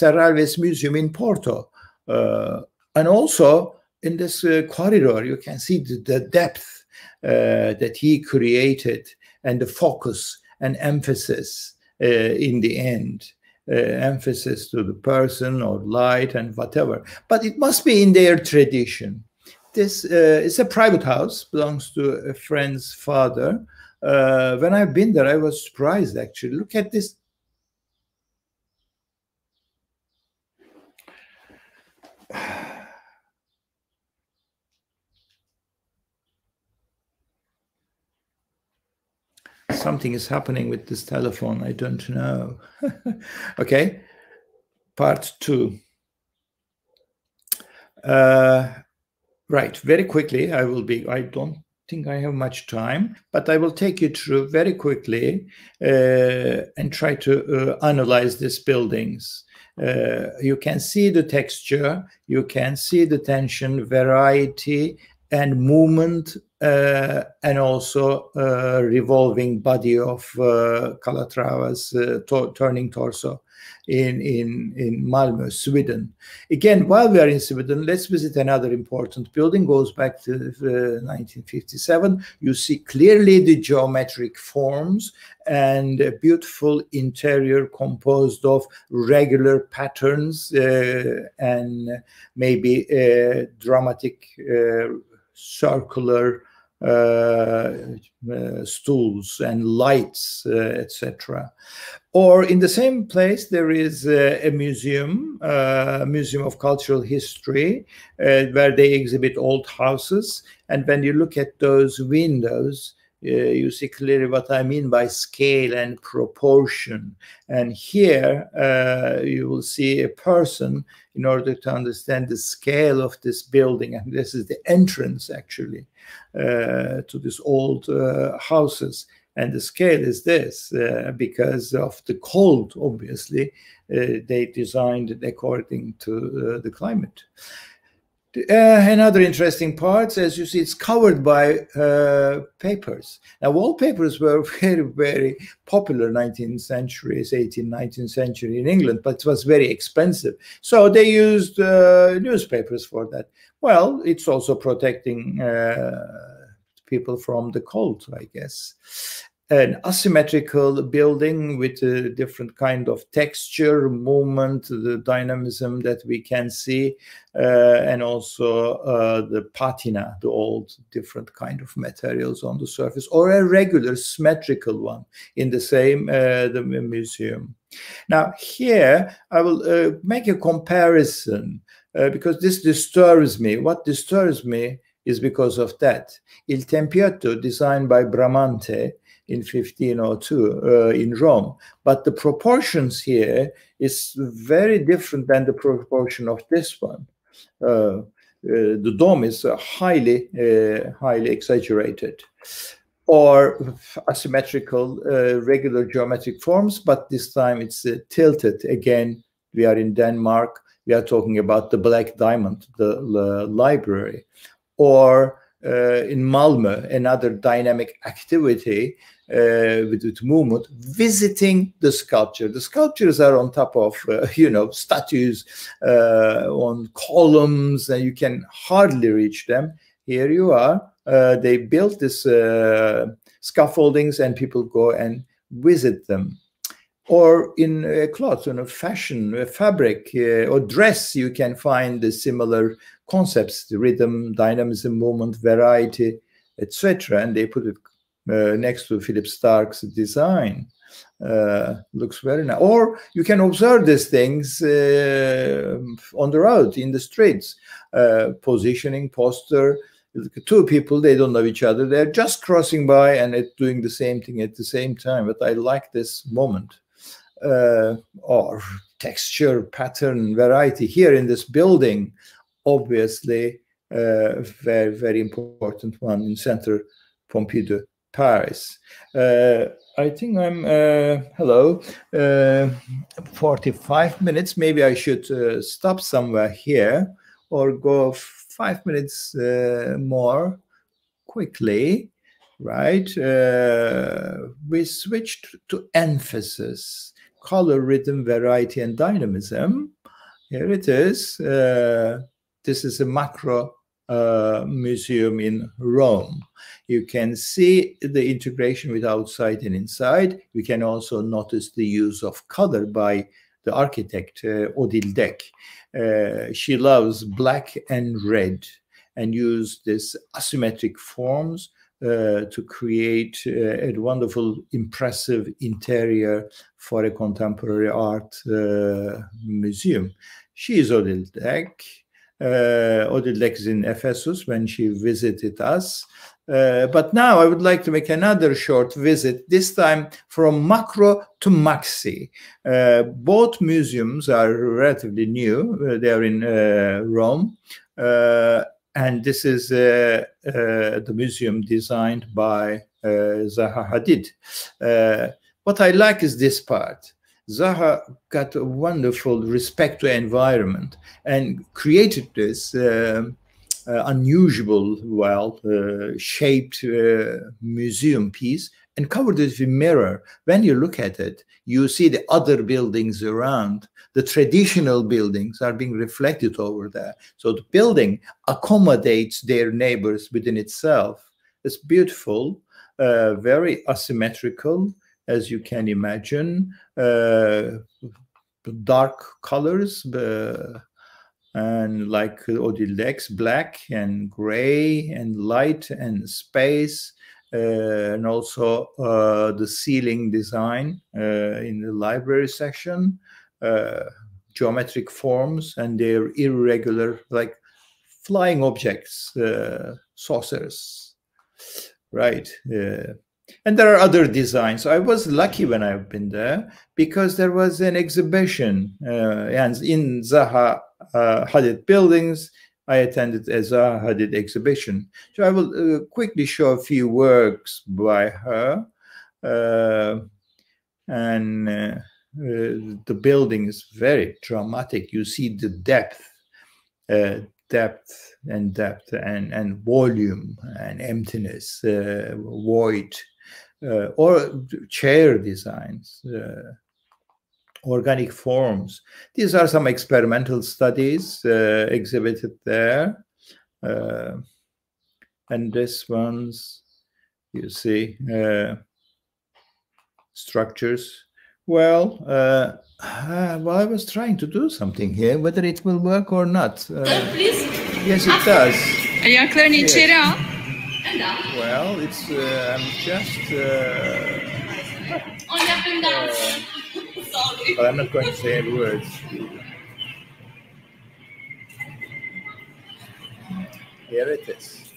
Museum in Porto. Uh, and also in this uh, corridor, you can see the, the depth uh, that he created and the focus and emphasis in the end. Emphasis to the person or light and whatever. But it must be in their tradition. This uh, is a private house, belongs to a friend's father. when I've been there, I was surprised actually. Look at this something is happening with this telephone. I don't know. okay, part two. Uh, right, very quickly, I will be, I don't think I have much time, but I will take you through very quickly uh, and try to uh, analyze these buildings. Uh, you can see the texture, you can see the tension, variety, and movement uh, and also uh, revolving body of uh, Calatrava's to turning torso in, in, in Malmö, Sweden. Again, while we are in Sweden, let's visit another important building, goes back to 1957. Uh, you see clearly the geometric forms and a beautiful interior composed of regular patterns uh, and maybe dramatic circular uh, uh, Uh, uh, stools and lights, uh, etc. Or in the same place, there is uh, a museum, a museum of cultural history, where they exhibit old houses. And when you look at those windows, uh, you see clearly what I mean by scale and proportion. And here uh, you will see a person in order to understand the scale of this building. And this is the entrance actually uh, to these old uh, houses. And the scale is this uh, because of the cold, obviously, uh, they designed it according to the climate. Uh, another interesting part, as you see, it's covered by uh, papers. Now, wallpapers were very, very popular 19th century, 18th, 19th century in England, but it was very expensive. So they used uh, newspapers for that. Well, it's also protecting uh, people from the cold, I guess an asymmetrical building with a different kind of texture, movement, the dynamism that we can see, uh, and also uh, the patina, the old different kind of materials on the surface, or a regular symmetrical one in the same uh, the museum. Now here I will uh, make a comparison uh, because this disturbs me. What disturbs me is because of that. Il Tempietto, designed by Bramante in 1502 uh, in Rome, but the proportions here is very different than the proportion of this one. Uh, uh, the dome is highly, uh, highly exaggerated or asymmetrical uh, regular geometric forms, but this time it's uh, tilted. Again, we are in Denmark. We are talking about the Black Diamond, the library. Or uh, in Malmö, another dynamic activity uh, with, with movement, visiting the sculpture. The sculptures are on top of, uh, you know, statues uh, on columns, and you can hardly reach them. Here you are uh, they built this uh, scaffoldings and people go and visit them or in uh, clothes, in a fashion, a fabric, uh, or dress, you can find the similar concepts: the rhythm, dynamism, movement, variety, etc. And they put it uh, next to Philippe Starck's design. Uh, looks very nice. Or you can observe these things on the road, in the streets, positioning, posture, two people they don't know each other they're just crossing by and it doing the same thing at the same time but i like this moment uh, or texture pattern variety here in this building obviously uh, very very important one in center pompidou paris uh, i think i'm uh, hello uh, 45 minutes maybe i should uh, stop somewhere here or go five minutes more quickly, right? We switched to emphasis, color, rhythm, variety, and dynamism. Here it is. This is a macro uh, museum in Rome. You can see the integration with outside and inside. You can also notice the use of color by the architect, uh, Odile Decq. Uh, she loves black and red and use this asymmetric forms uh, to create uh, a wonderful, impressive interior for a contemporary art uh, museum. She is Odile Decq. Uh, Odile Decq in Ephesus when she visited us. Uh, but now I would like to make another short visit, this time from Macro to MAXXI. Uh, both museums are relatively new. Uh, they are in uh, Rome. Uh, and this is the museum designed by Zaha Hadid. what I like is this part. Zaha got a wonderful respect to environment and created this um, uh, unusual, well uh, shaped uh, museum piece and covered it with mirror. When you look at it, you see the other buildings around. The traditional buildings are being reflected over there. So the building accommodates their neighbors within itself. It's beautiful, uh, very asymmetrical, as you can imagine. Uh, dark colors, uh, and like Odile Decq's black and gray and light and space uh, and also uh, the ceiling design uh, in the library section uh, geometric forms and their irregular like flying objects saucers right and there are other designs. I was lucky when I've been there because there was an exhibition uh, and in Zaha uh, Hadid buildings. I attended a Zaha Hadid exhibition. So I will uh, quickly show a few works by her. Uh, and uh, uh, the building is very dramatic. You see the depth, depth and depth and, and volume and emptiness, void uh, or chair designs, uh, organic forms. These are some experimental studies uh, exhibited there. and this one's, you see, structures. Well, uh, well, I was trying to do something here, whether it will work or not. Uh, yes, it does. Ayaklarını içeri al. Well, it's uh, I'm just. Uh, uh, but I'm not going to say any words. here it is.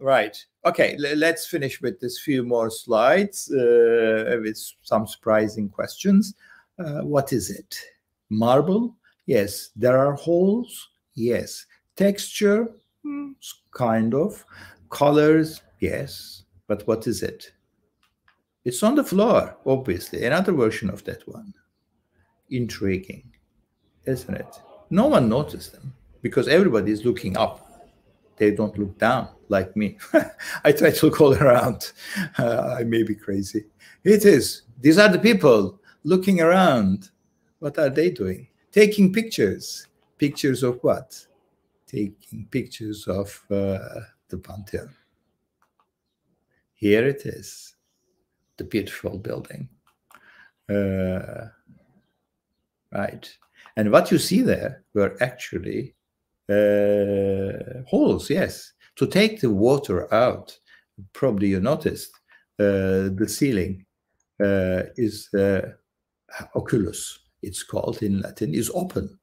Right. Okay, let's finish with this few more slides uh, with some surprising questions. Uh, what is it? Marble? Yes. There are holes? Yes. Texture? Mm, kind of. Colors? Yes. But what is it? It's on the floor, obviously. Another version of that one. Intriguing, isn't it? No one noticed them because everybody is looking up. They don't look down like me. I try to look all around. Uh, I may be crazy. It is. These are the people looking around. What are they doing? Taking pictures. Pictures of what? Taking pictures of uh, the Pantheon. Here it is, the beautiful building. Uh, right. And what you see there were actually uh, holes, yes, to take the water out. Probably you noticed uh, the ceiling uh, is uh, oculus, it's called in Latin, is open.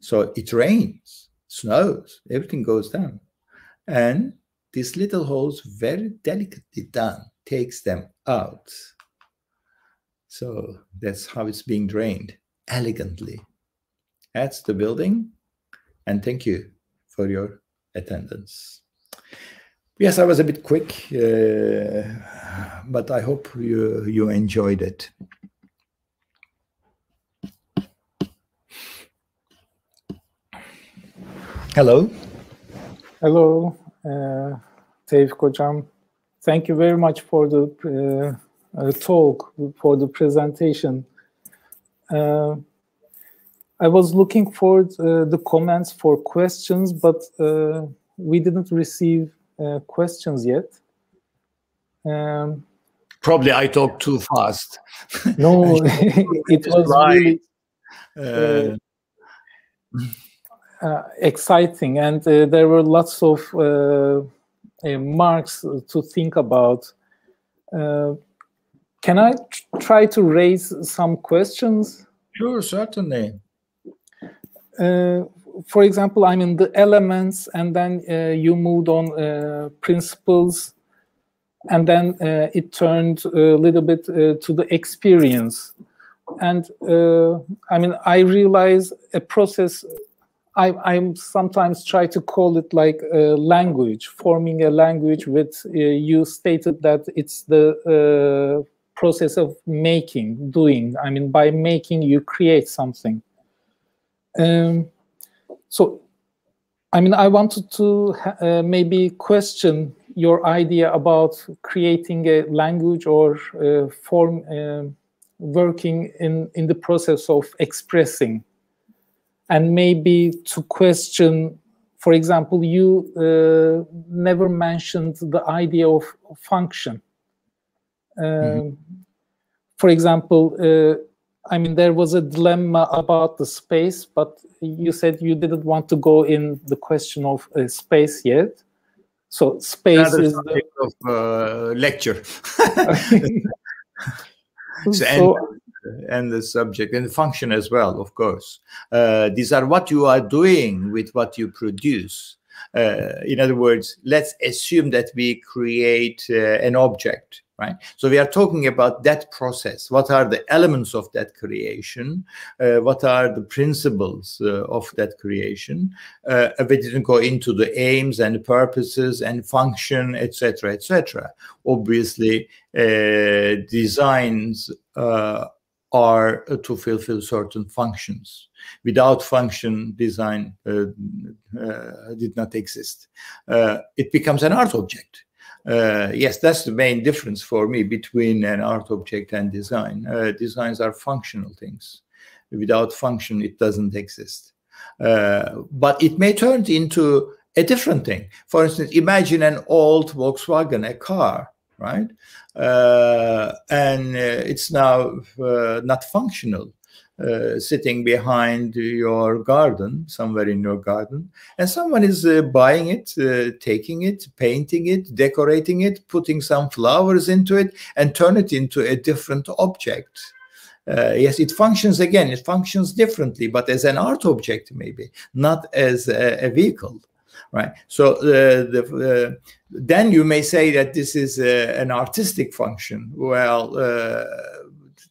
So it rains, snows, everything goes down. And these little holes, very delicately done, takes them out. So that's how it's being drained elegantly. That's the building. And thank you for your attendance. Yes, I was a bit quick, uh, but I hope you, you enjoyed it. Hello. Hello, uh, Tevfik Hocam. Thank you very much for the uh, uh, talk, for the presentation. Uh, I was looking for uh, the comments for questions, but uh, we didn't receive uh, questions yet. Um, Probably I talked too fast. No, it was really uh, uh, exciting, and uh, there were lots of marks to think about. can I try to raise some questions? Sure, certainly uh, for example, I mean the elements, and then uh, you moved on uh, principles, and then uh, it turned a little bit uh, to the experience. And uh, I mean, I realize a process. I, I'm sometimes try to call it like a language, forming a language with. you stated that it's the process of making, doing. I mean, by making, you create something um, so, I mean, I wanted to uh, maybe question your idea about creating a language or uh, form uh, working in, in the process of expressing. And maybe to question, for example, you uh, never mentioned the idea of function. Um, mm -hmm. For example, uh, I mean, there was a dilemma about the space, but you said you didn't want to go in the question of uh, space yet. So space is the of, uh, lecture. so, so and, the subject and the function as well, of course. Uh, these are what you are doing with what you produce. Uh, in other words, let's assume that we create uh, an object right? So we are talking about that process. What are the elements of that creation? Uh, what are the principles uh, of that creation? Uh, we didn't go into the aims and purposes and function, etc., etc. Obviously, designs are to fulfill certain functions. Without function, design uh, did not exist. it becomes an art object uh, yes, that's the main difference for me between an art object and design. Uh, designs are functional things. Without function, it doesn't exist. Uh, but it may turn into a different thing. For instance, imagine an old Volkswagen, a car, right? Uh, and uh, it's now uh, not functional. Uh, sitting behind your garden, somewhere in your garden, and someone is buying it, taking it, painting it, decorating it, putting some flowers into it, and turn it into a different object. Uh, yes, it functions again, it functions differently, but as an art object, maybe, not as a, a vehicle. Right? So uh, the, uh, then you may say that this is uh, an artistic function. Well, uh,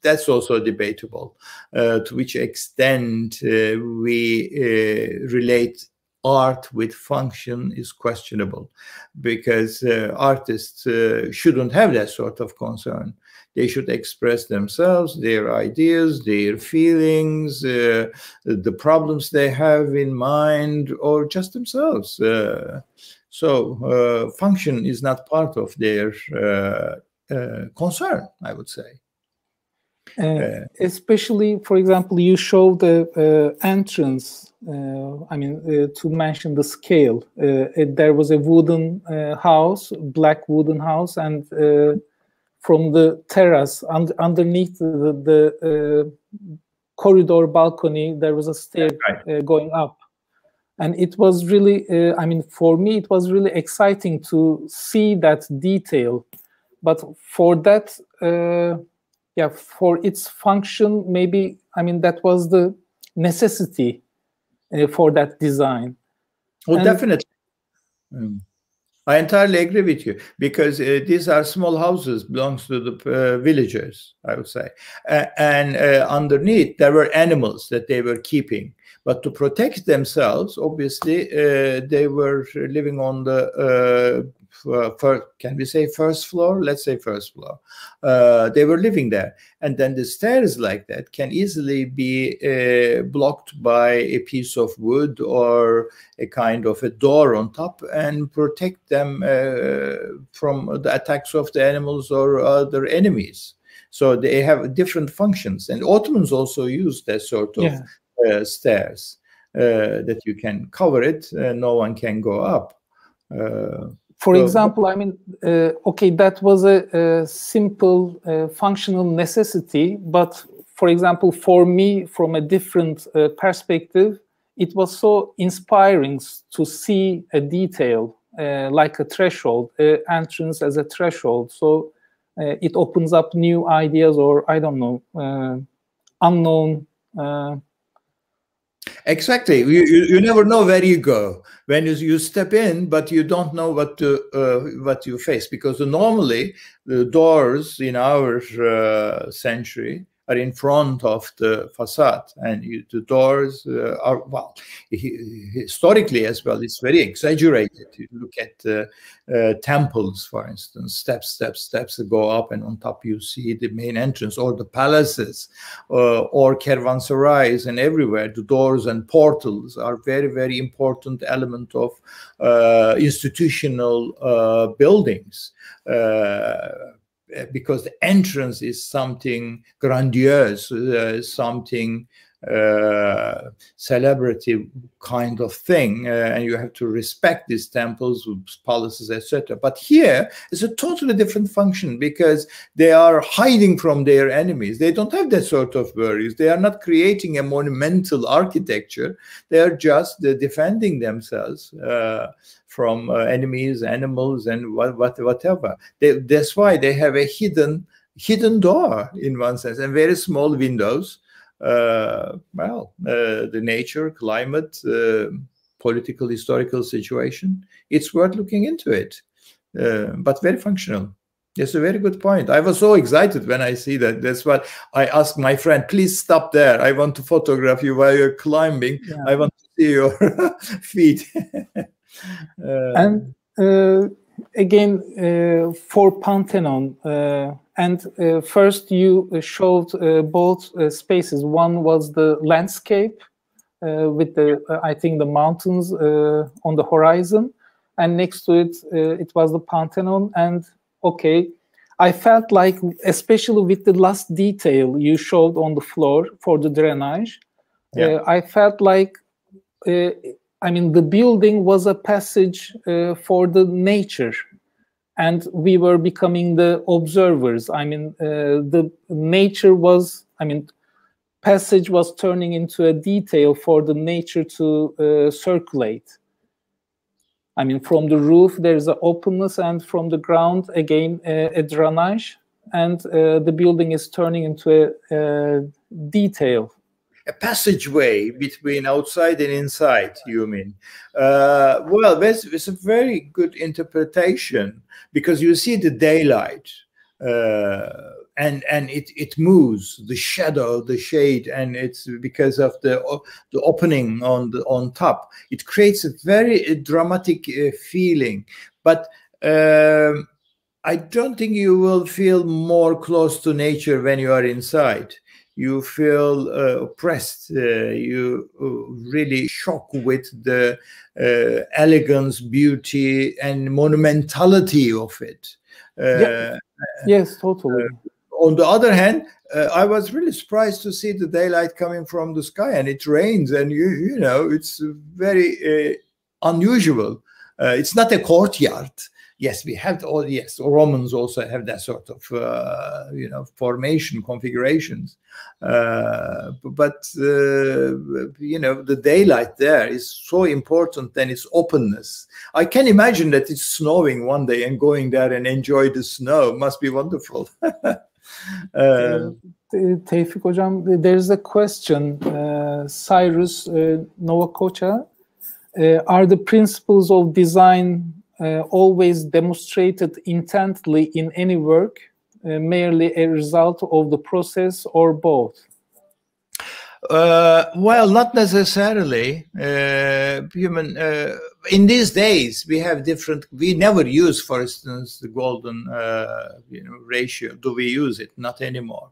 that's also debatable. Uh, to which extent uh, we relate art with function is questionable because artists shouldn't have that sort of concern they should express themselves, their ideas, their feelings, uh, the problems they have in mind, or just themselves. Uh, so uh, function is not part of their uh, uh, concern, I would say. Uh, especially, for example, you show the entrance. I mean, to mention the scale, it, there was a wooden house, black wooden house, and from the terrace un underneath the, the uh, corridor balcony there was a stair right. uh, going up and it was really uh, i mean for me it was really exciting to see that detail but for that uh, yeah for its function maybe i mean that was the necessity uh, for that design well and definitely mm. I entirely agree with you because uh, these are small houses belongs to the uh, villagers, I would say. Uh, and underneath there were animals that they were keeping. But to protect themselves, obviously, uh, they were living on the uh, first, can we say first floor? Let's say first floor. Uh, they were living there. And then the stairs like that can easily be uh, blocked by a piece of wood or a kind of a door on top and protect them uh, from the attacks of the animals or other enemies. So they have different functions. And Ottomans also used that sort of yeah. Uh, stairs. Uh, that you can cover it, no one can go up. Uh, for example, I mean, uh, okay, that was a, a simple uh, functional necessity, but for example, for me, from a different uh, perspective, it was so inspiring to see a detail uh, like a threshold, entrance as a threshold. So uh, it opens up new ideas, or I don't know, uh, unknown Exactly. You, you, you, never know where you go when you, you step in, but you don't know what to, uh, what you face because normally the doors in our uh, century are in front of the facade. And you, the doors uh, are well historically as well it's very exaggerated. You look at uh, uh, temples for instance steps steps steps that go up and on top you see the main entrance or the palaces uh, or caravanserais and everywhere. The doors and portals are very very important element of uh, institutional buildings uh, because the entrance is something grandiose, uh, something uh, celebrity kind of thing, uh, and you have to respect these temples, palaces, etc. But here it's a totally different function because they are hiding from their enemies. They don't have that sort of worries. They are not creating a monumental architecture. They are just uh, defending themselves uh, from uh, enemies, animals, and what, what whatever. They, that's why they have a hidden hidden door in one sense and very small windows well, uh, the nature, climate, uh, political, historical situation, it's worth looking into it, but very functional. That's a very good point. I was so excited when I see that. That's what I asked my friend, please stop there. I want to photograph you while you're climbing. Yeah. I want to see your feet. uh, and uh, again, uh, for Pantheon, and uh, first you showed uh, both uh, spaces. One was the landscape with the, I think, the mountains on the horizon. And next to it, it was the Pantheon. And okay, I felt like, especially with the last detail you showed on the floor for the drainage, yeah. uh, I felt like, uh, I mean, the building was a passage uh, for the nature and we were becoming the observers. I mean uh, the nature was i mean passage was turning into a detail for the nature to uh, circulate. I mean from the roof there's an openness and from the ground again uh, a drainage. And uh, the building is turning into a, a detail a passageway between outside and inside, you mean? Uh, well, that's, that's a very good interpretation because you see the daylight uh, and and it it moves the shadow the shade and it's because of the the opening on the on top it creates a very dramatic uh, feeling but um, i don't think you will feel more close to nature when you are inside you feel uh, oppressed uh, you uh, really shock with the uh, elegance beauty and monumentality of it yeah. yes totally on the other hand, uh, I was really surprised to see the daylight coming from the sky, and it rains, and you you know it's very uh, unusual. Uh, it's not a courtyard. Yes, we have all. Yes, Romans also have that sort of uh, you know formation configurations, uh, but uh, you know the daylight there is so important and its openness. I can imagine that it's snowing one day and going there and enjoy the snow must be wonderful. Uh, Tevfik Hocam, there's a question. Uh, Cyrus uh, Novakocha, are the principles of design always demonstrated intently in any work, uh, merely a result of the process, or both? Uh, well, not necessarily. Uh, human uh, in these days we have different. We never use, for instance, the golden uh, you know ratio. Do we use it? Not anymore.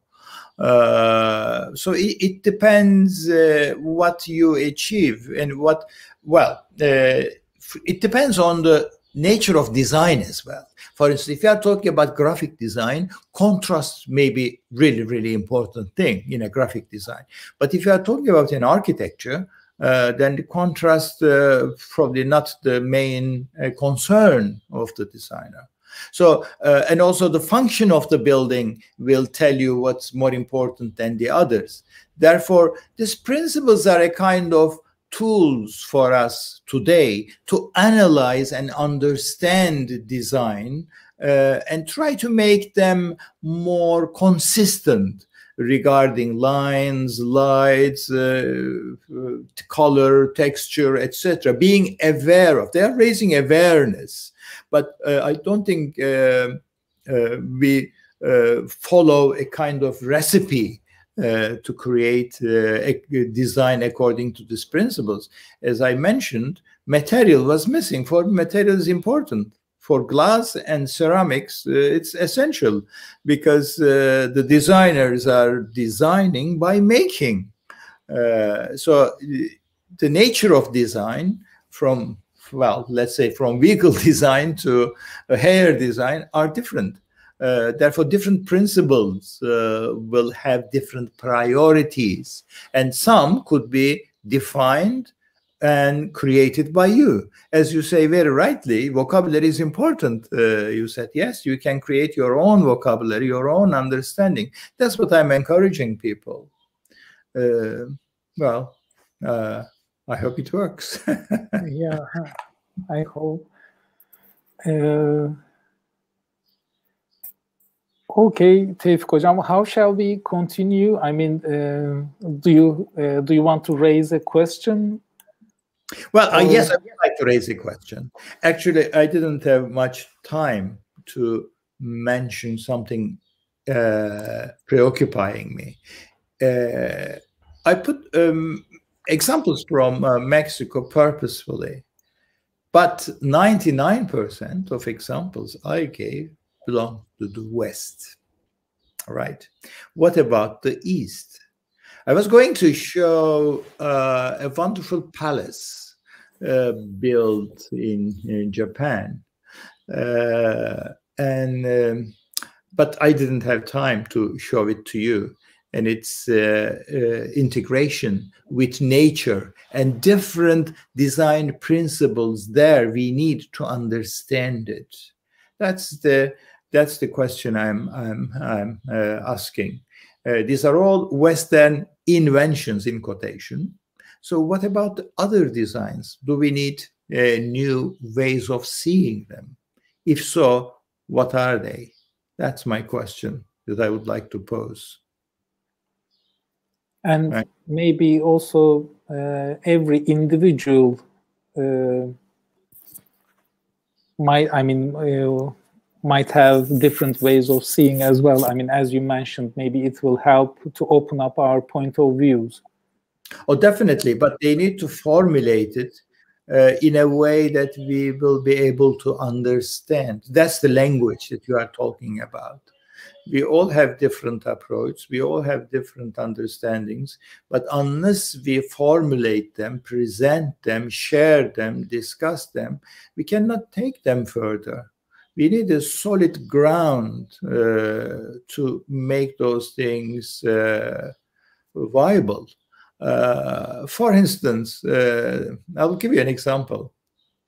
Uh, so it, it depends uh, what you achieve and what. Well, it depends on the nature of design as well. For instance, if you are talking about graphic design, contrast may be really, really important thing in a graphic design. But if you are talking about an architecture, uh, then the contrast uh, probably not the main uh, concern of the designer. So, uh, and also the function of the building will tell you what's more important than the others. Therefore, these principles are a kind of tools for us today to analyze and understand design uh, and try to make them more consistent regarding lines, lights, uh, uh, color, texture, etc. Being aware of, they are raising awareness, but uh, I don't think uh, uh, we follow a kind of recipe to create uh, a design according to these principles. As I mentioned, material was missing. For material is important. For glass and ceramics, uh, it's essential because uh, the designers are designing by making. Uh, so the nature of design from well, let's say from vehicle design to hair design are different. Uh, therefore, different principles uh, will have different priorities, and some could be defined and created by you. As you say very rightly, vocabulary is important. Uh, you said, yes, you can create your own vocabulary, your own understanding. That's what I'm encouraging people. Uh, well, uh, I hope it works. yeah, I hope. Okay, Tevfik Hocam, how shall we continue? I mean, uh, do you uh, do you want to raise a question? Well, uh, yes, I would like to raise a question. Actually, I didn't have much time to mention something uh, preoccupying me. Uh, I put um, examples from uh, Mexico purposefully, but 99% of examples I gave belong to the West. All right. What about the East? I was going to show uh, a wonderful palace uh, built in, in Japan. Uh, and um, but I didn't have time to show it to you. And its uh, uh, integration with nature and different design principles there, we need to understand it. That's the that's the question I'm, I'm, I'm uh, asking. Uh, these are all Western inventions in quotation. So what about other designs? Do we need uh, new ways of seeing them? If so, what are they? That's my question that I would like to pose. and right. maybe also uh, every individual uh, might i mean uh, might have different ways of seeing as well. I mean as you mentioned maybe it will help to open up our point of views. Oh definitely but they need to formulate it uh, in a way that we will be able to understand. That's the language that you are talking about. We all have different approach we all have different understandings but unless we formulate them present them share them discuss them we cannot take them further we need a solid ground uh, to make those things uh, viable uh, for instance uh, i'll give you an example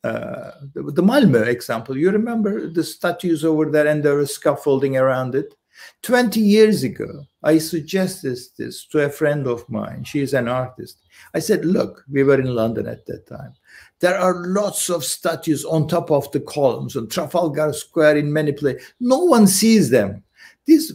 uh, the, the Malmö example, you remember the statues over there and there was scaffolding around it? 20 years ago, I suggested this to a friend of mine. She is an artist. I said, Look, we were in London at that time. There are lots of statues on top of the columns on Trafalgar Square in many places. No one sees them. These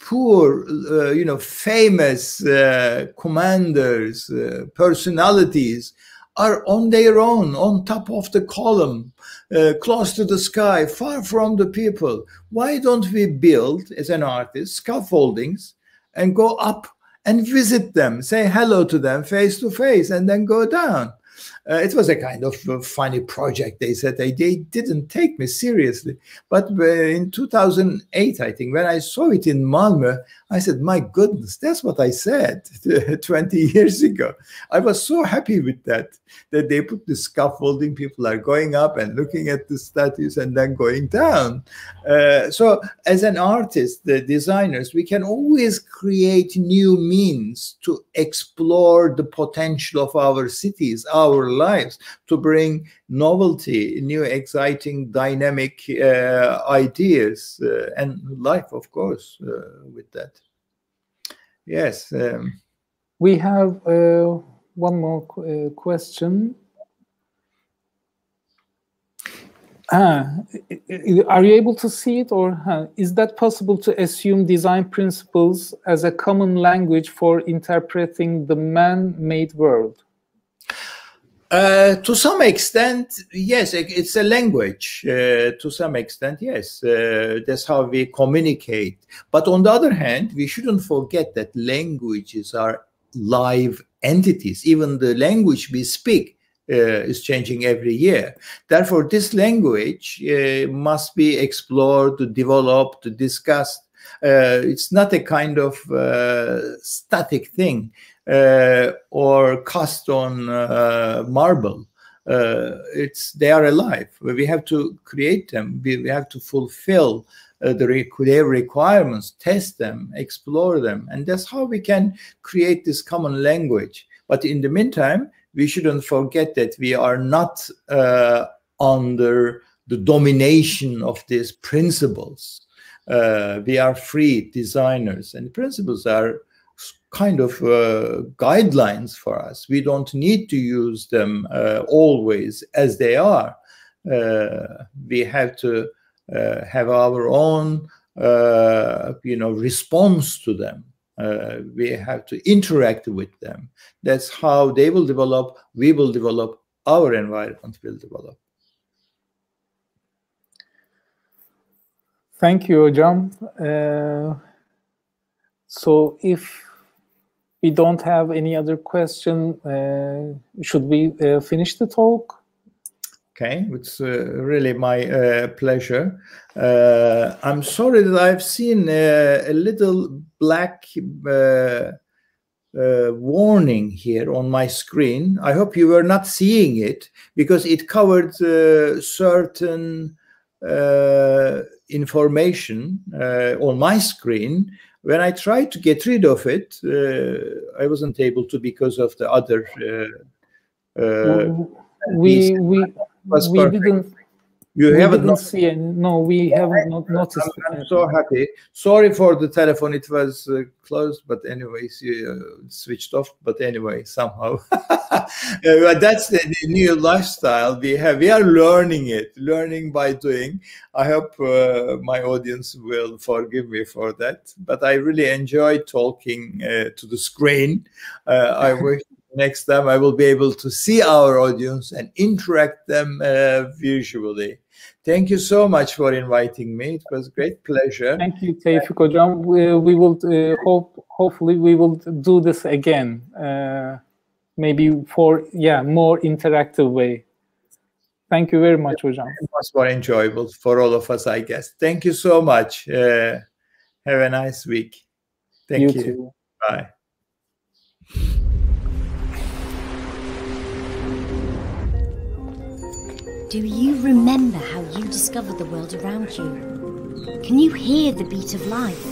poor, uh, you know, famous uh, commanders, uh, personalities are on their own, on top of the column, uh, close to the sky, far from the people. Why don't we build, as an artist, scaffoldings and go up and visit them, say hello to them face to face, and then go down? Uh, it was a kind of a funny project. They said they, they didn't take me seriously. But uh, in 2008, I think, when I saw it in Malmö, I said, my goodness, that's what I said 20 years ago. I was so happy with that, that they put the scaffolding, people are going up and looking at the statues and then going down. Uh, so as an artist, the designers, we can always create new means to explore the potential of our cities, our lives, to bring novelty, new, exciting, dynamic uh, ideas, uh, and life, of course, uh, with that. Yes. Um, we have uh, one more uh, question. Ah, are you able to see it, or is that possible to assume design principles as a common language for interpreting the man-made world? Uh, to some extent, yes, it's a language. Uh, to some extent, yes, uh, that's how we communicate. But on the other hand, we shouldn't forget that languages are live entities. Even the language we speak uh, is changing every year. Therefore, this language uh, must be explored, developed, discussed. it's not a kind of static thing uh, or cast on uh, marble. Uh, it's they are alive. We have to create them. We, we have to fulfill uh, the requirements, test them, explore them, and that's how we can create this common language. But in the meantime, we shouldn't forget that we are not uh, under the domination of these principles. Uh, we are free designers, and principles are kind of uh, guidelines for us. We don't need to use them uh, always as they are. Uh, we have to uh, have our own, uh, you know, response to them. Uh, we have to interact with them. That's how they will develop. We will develop. Our environment will develop. Thank you, Hocam. so if we don't have any other question. Uh, should we uh, finish the talk? Okay, it's uh, really my uh, pleasure. Uh, I'm sorry that I've seen uh, a little black warning here on my screen. I hope you were not seeing it because it covered certain information on my screen when I tried to get rid of it, uh, I wasn't able to because of the other. Uh, uh we we we didn't You we haven't didn't see. No, we haven't not noticed. I'm it. so happy. Sorry for the telephone; it was uh, closed, but anyways, you uh, switched off. But anyway, somehow, Uh, that's the, the new lifestyle we have. We are learning it, learning by doing. I hope uh, my audience will forgive me for that. But I really enjoy talking uh, to the screen. Uh, I wish next time I will be able to see our audience and interact them uh, visually. Thank you so much for inviting me. It was a great pleasure. Thank you, Tevfik Hocam. We, we will uh, hope, hopefully, we will do this again. Uh, maybe for yeah, more interactive way. Thank you very much, Hocam. It was more enjoyable for all of us, I guess. Thank you so much. Uh, have a nice week. Thank you. you. Bye. Do you remember how you discovered the world around you? Can you hear the beat of life?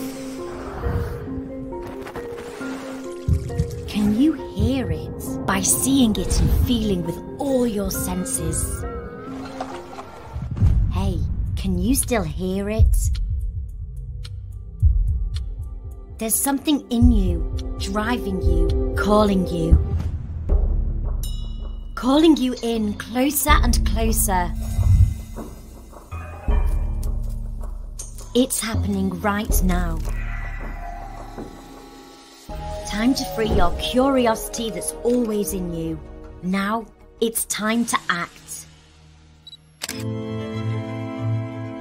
Can you hear it by seeing it and feeling with all your senses? Hey, can you still hear it? There's something in you, driving you, calling you. Calling you in closer and closer. It's happening right now. Time to free your curiosity that's always in you. Now it's time to act.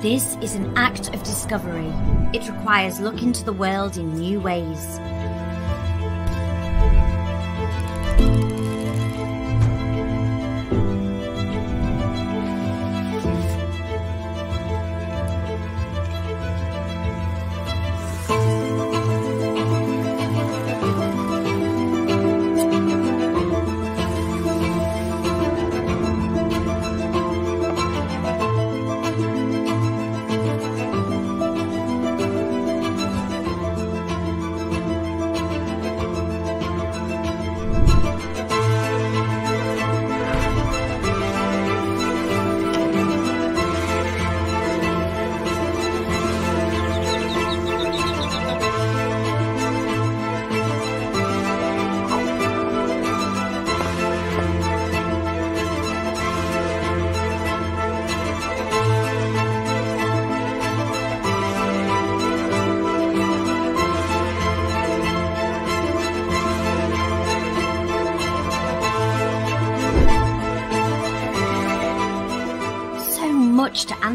This is an act of discovery. It requires looking to the world in new ways.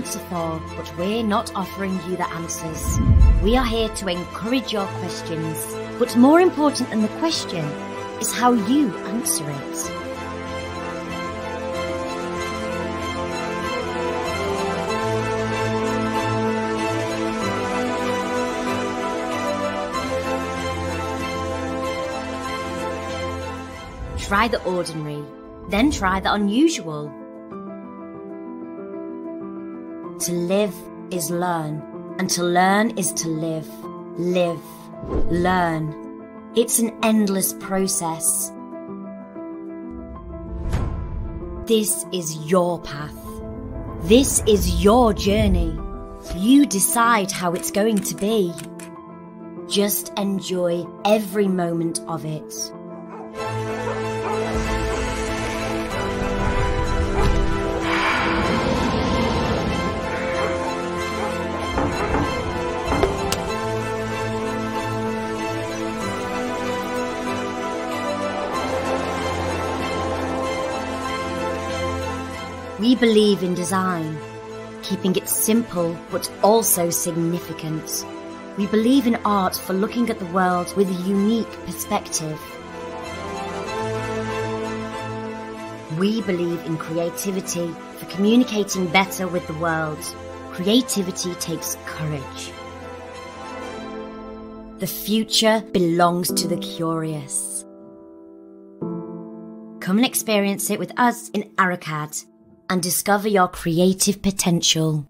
Answer for, but we're not offering you the answers. We are here to encourage your questions, but more important than the question is how you answer it. Try the ordinary, then try the unusual. To live is learn, and to learn is to live. Live, learn. It's an endless process. This is your path. This is your journey. You decide how it's going to be. Just enjoy every moment of it. We believe in design, keeping it simple but also significant. We believe in art for looking at the world with a unique perspective. We believe in creativity for communicating better with the world. Creativity takes courage. The future belongs to the curious. Come and experience it with us in ARUCAD and discover your creative potential.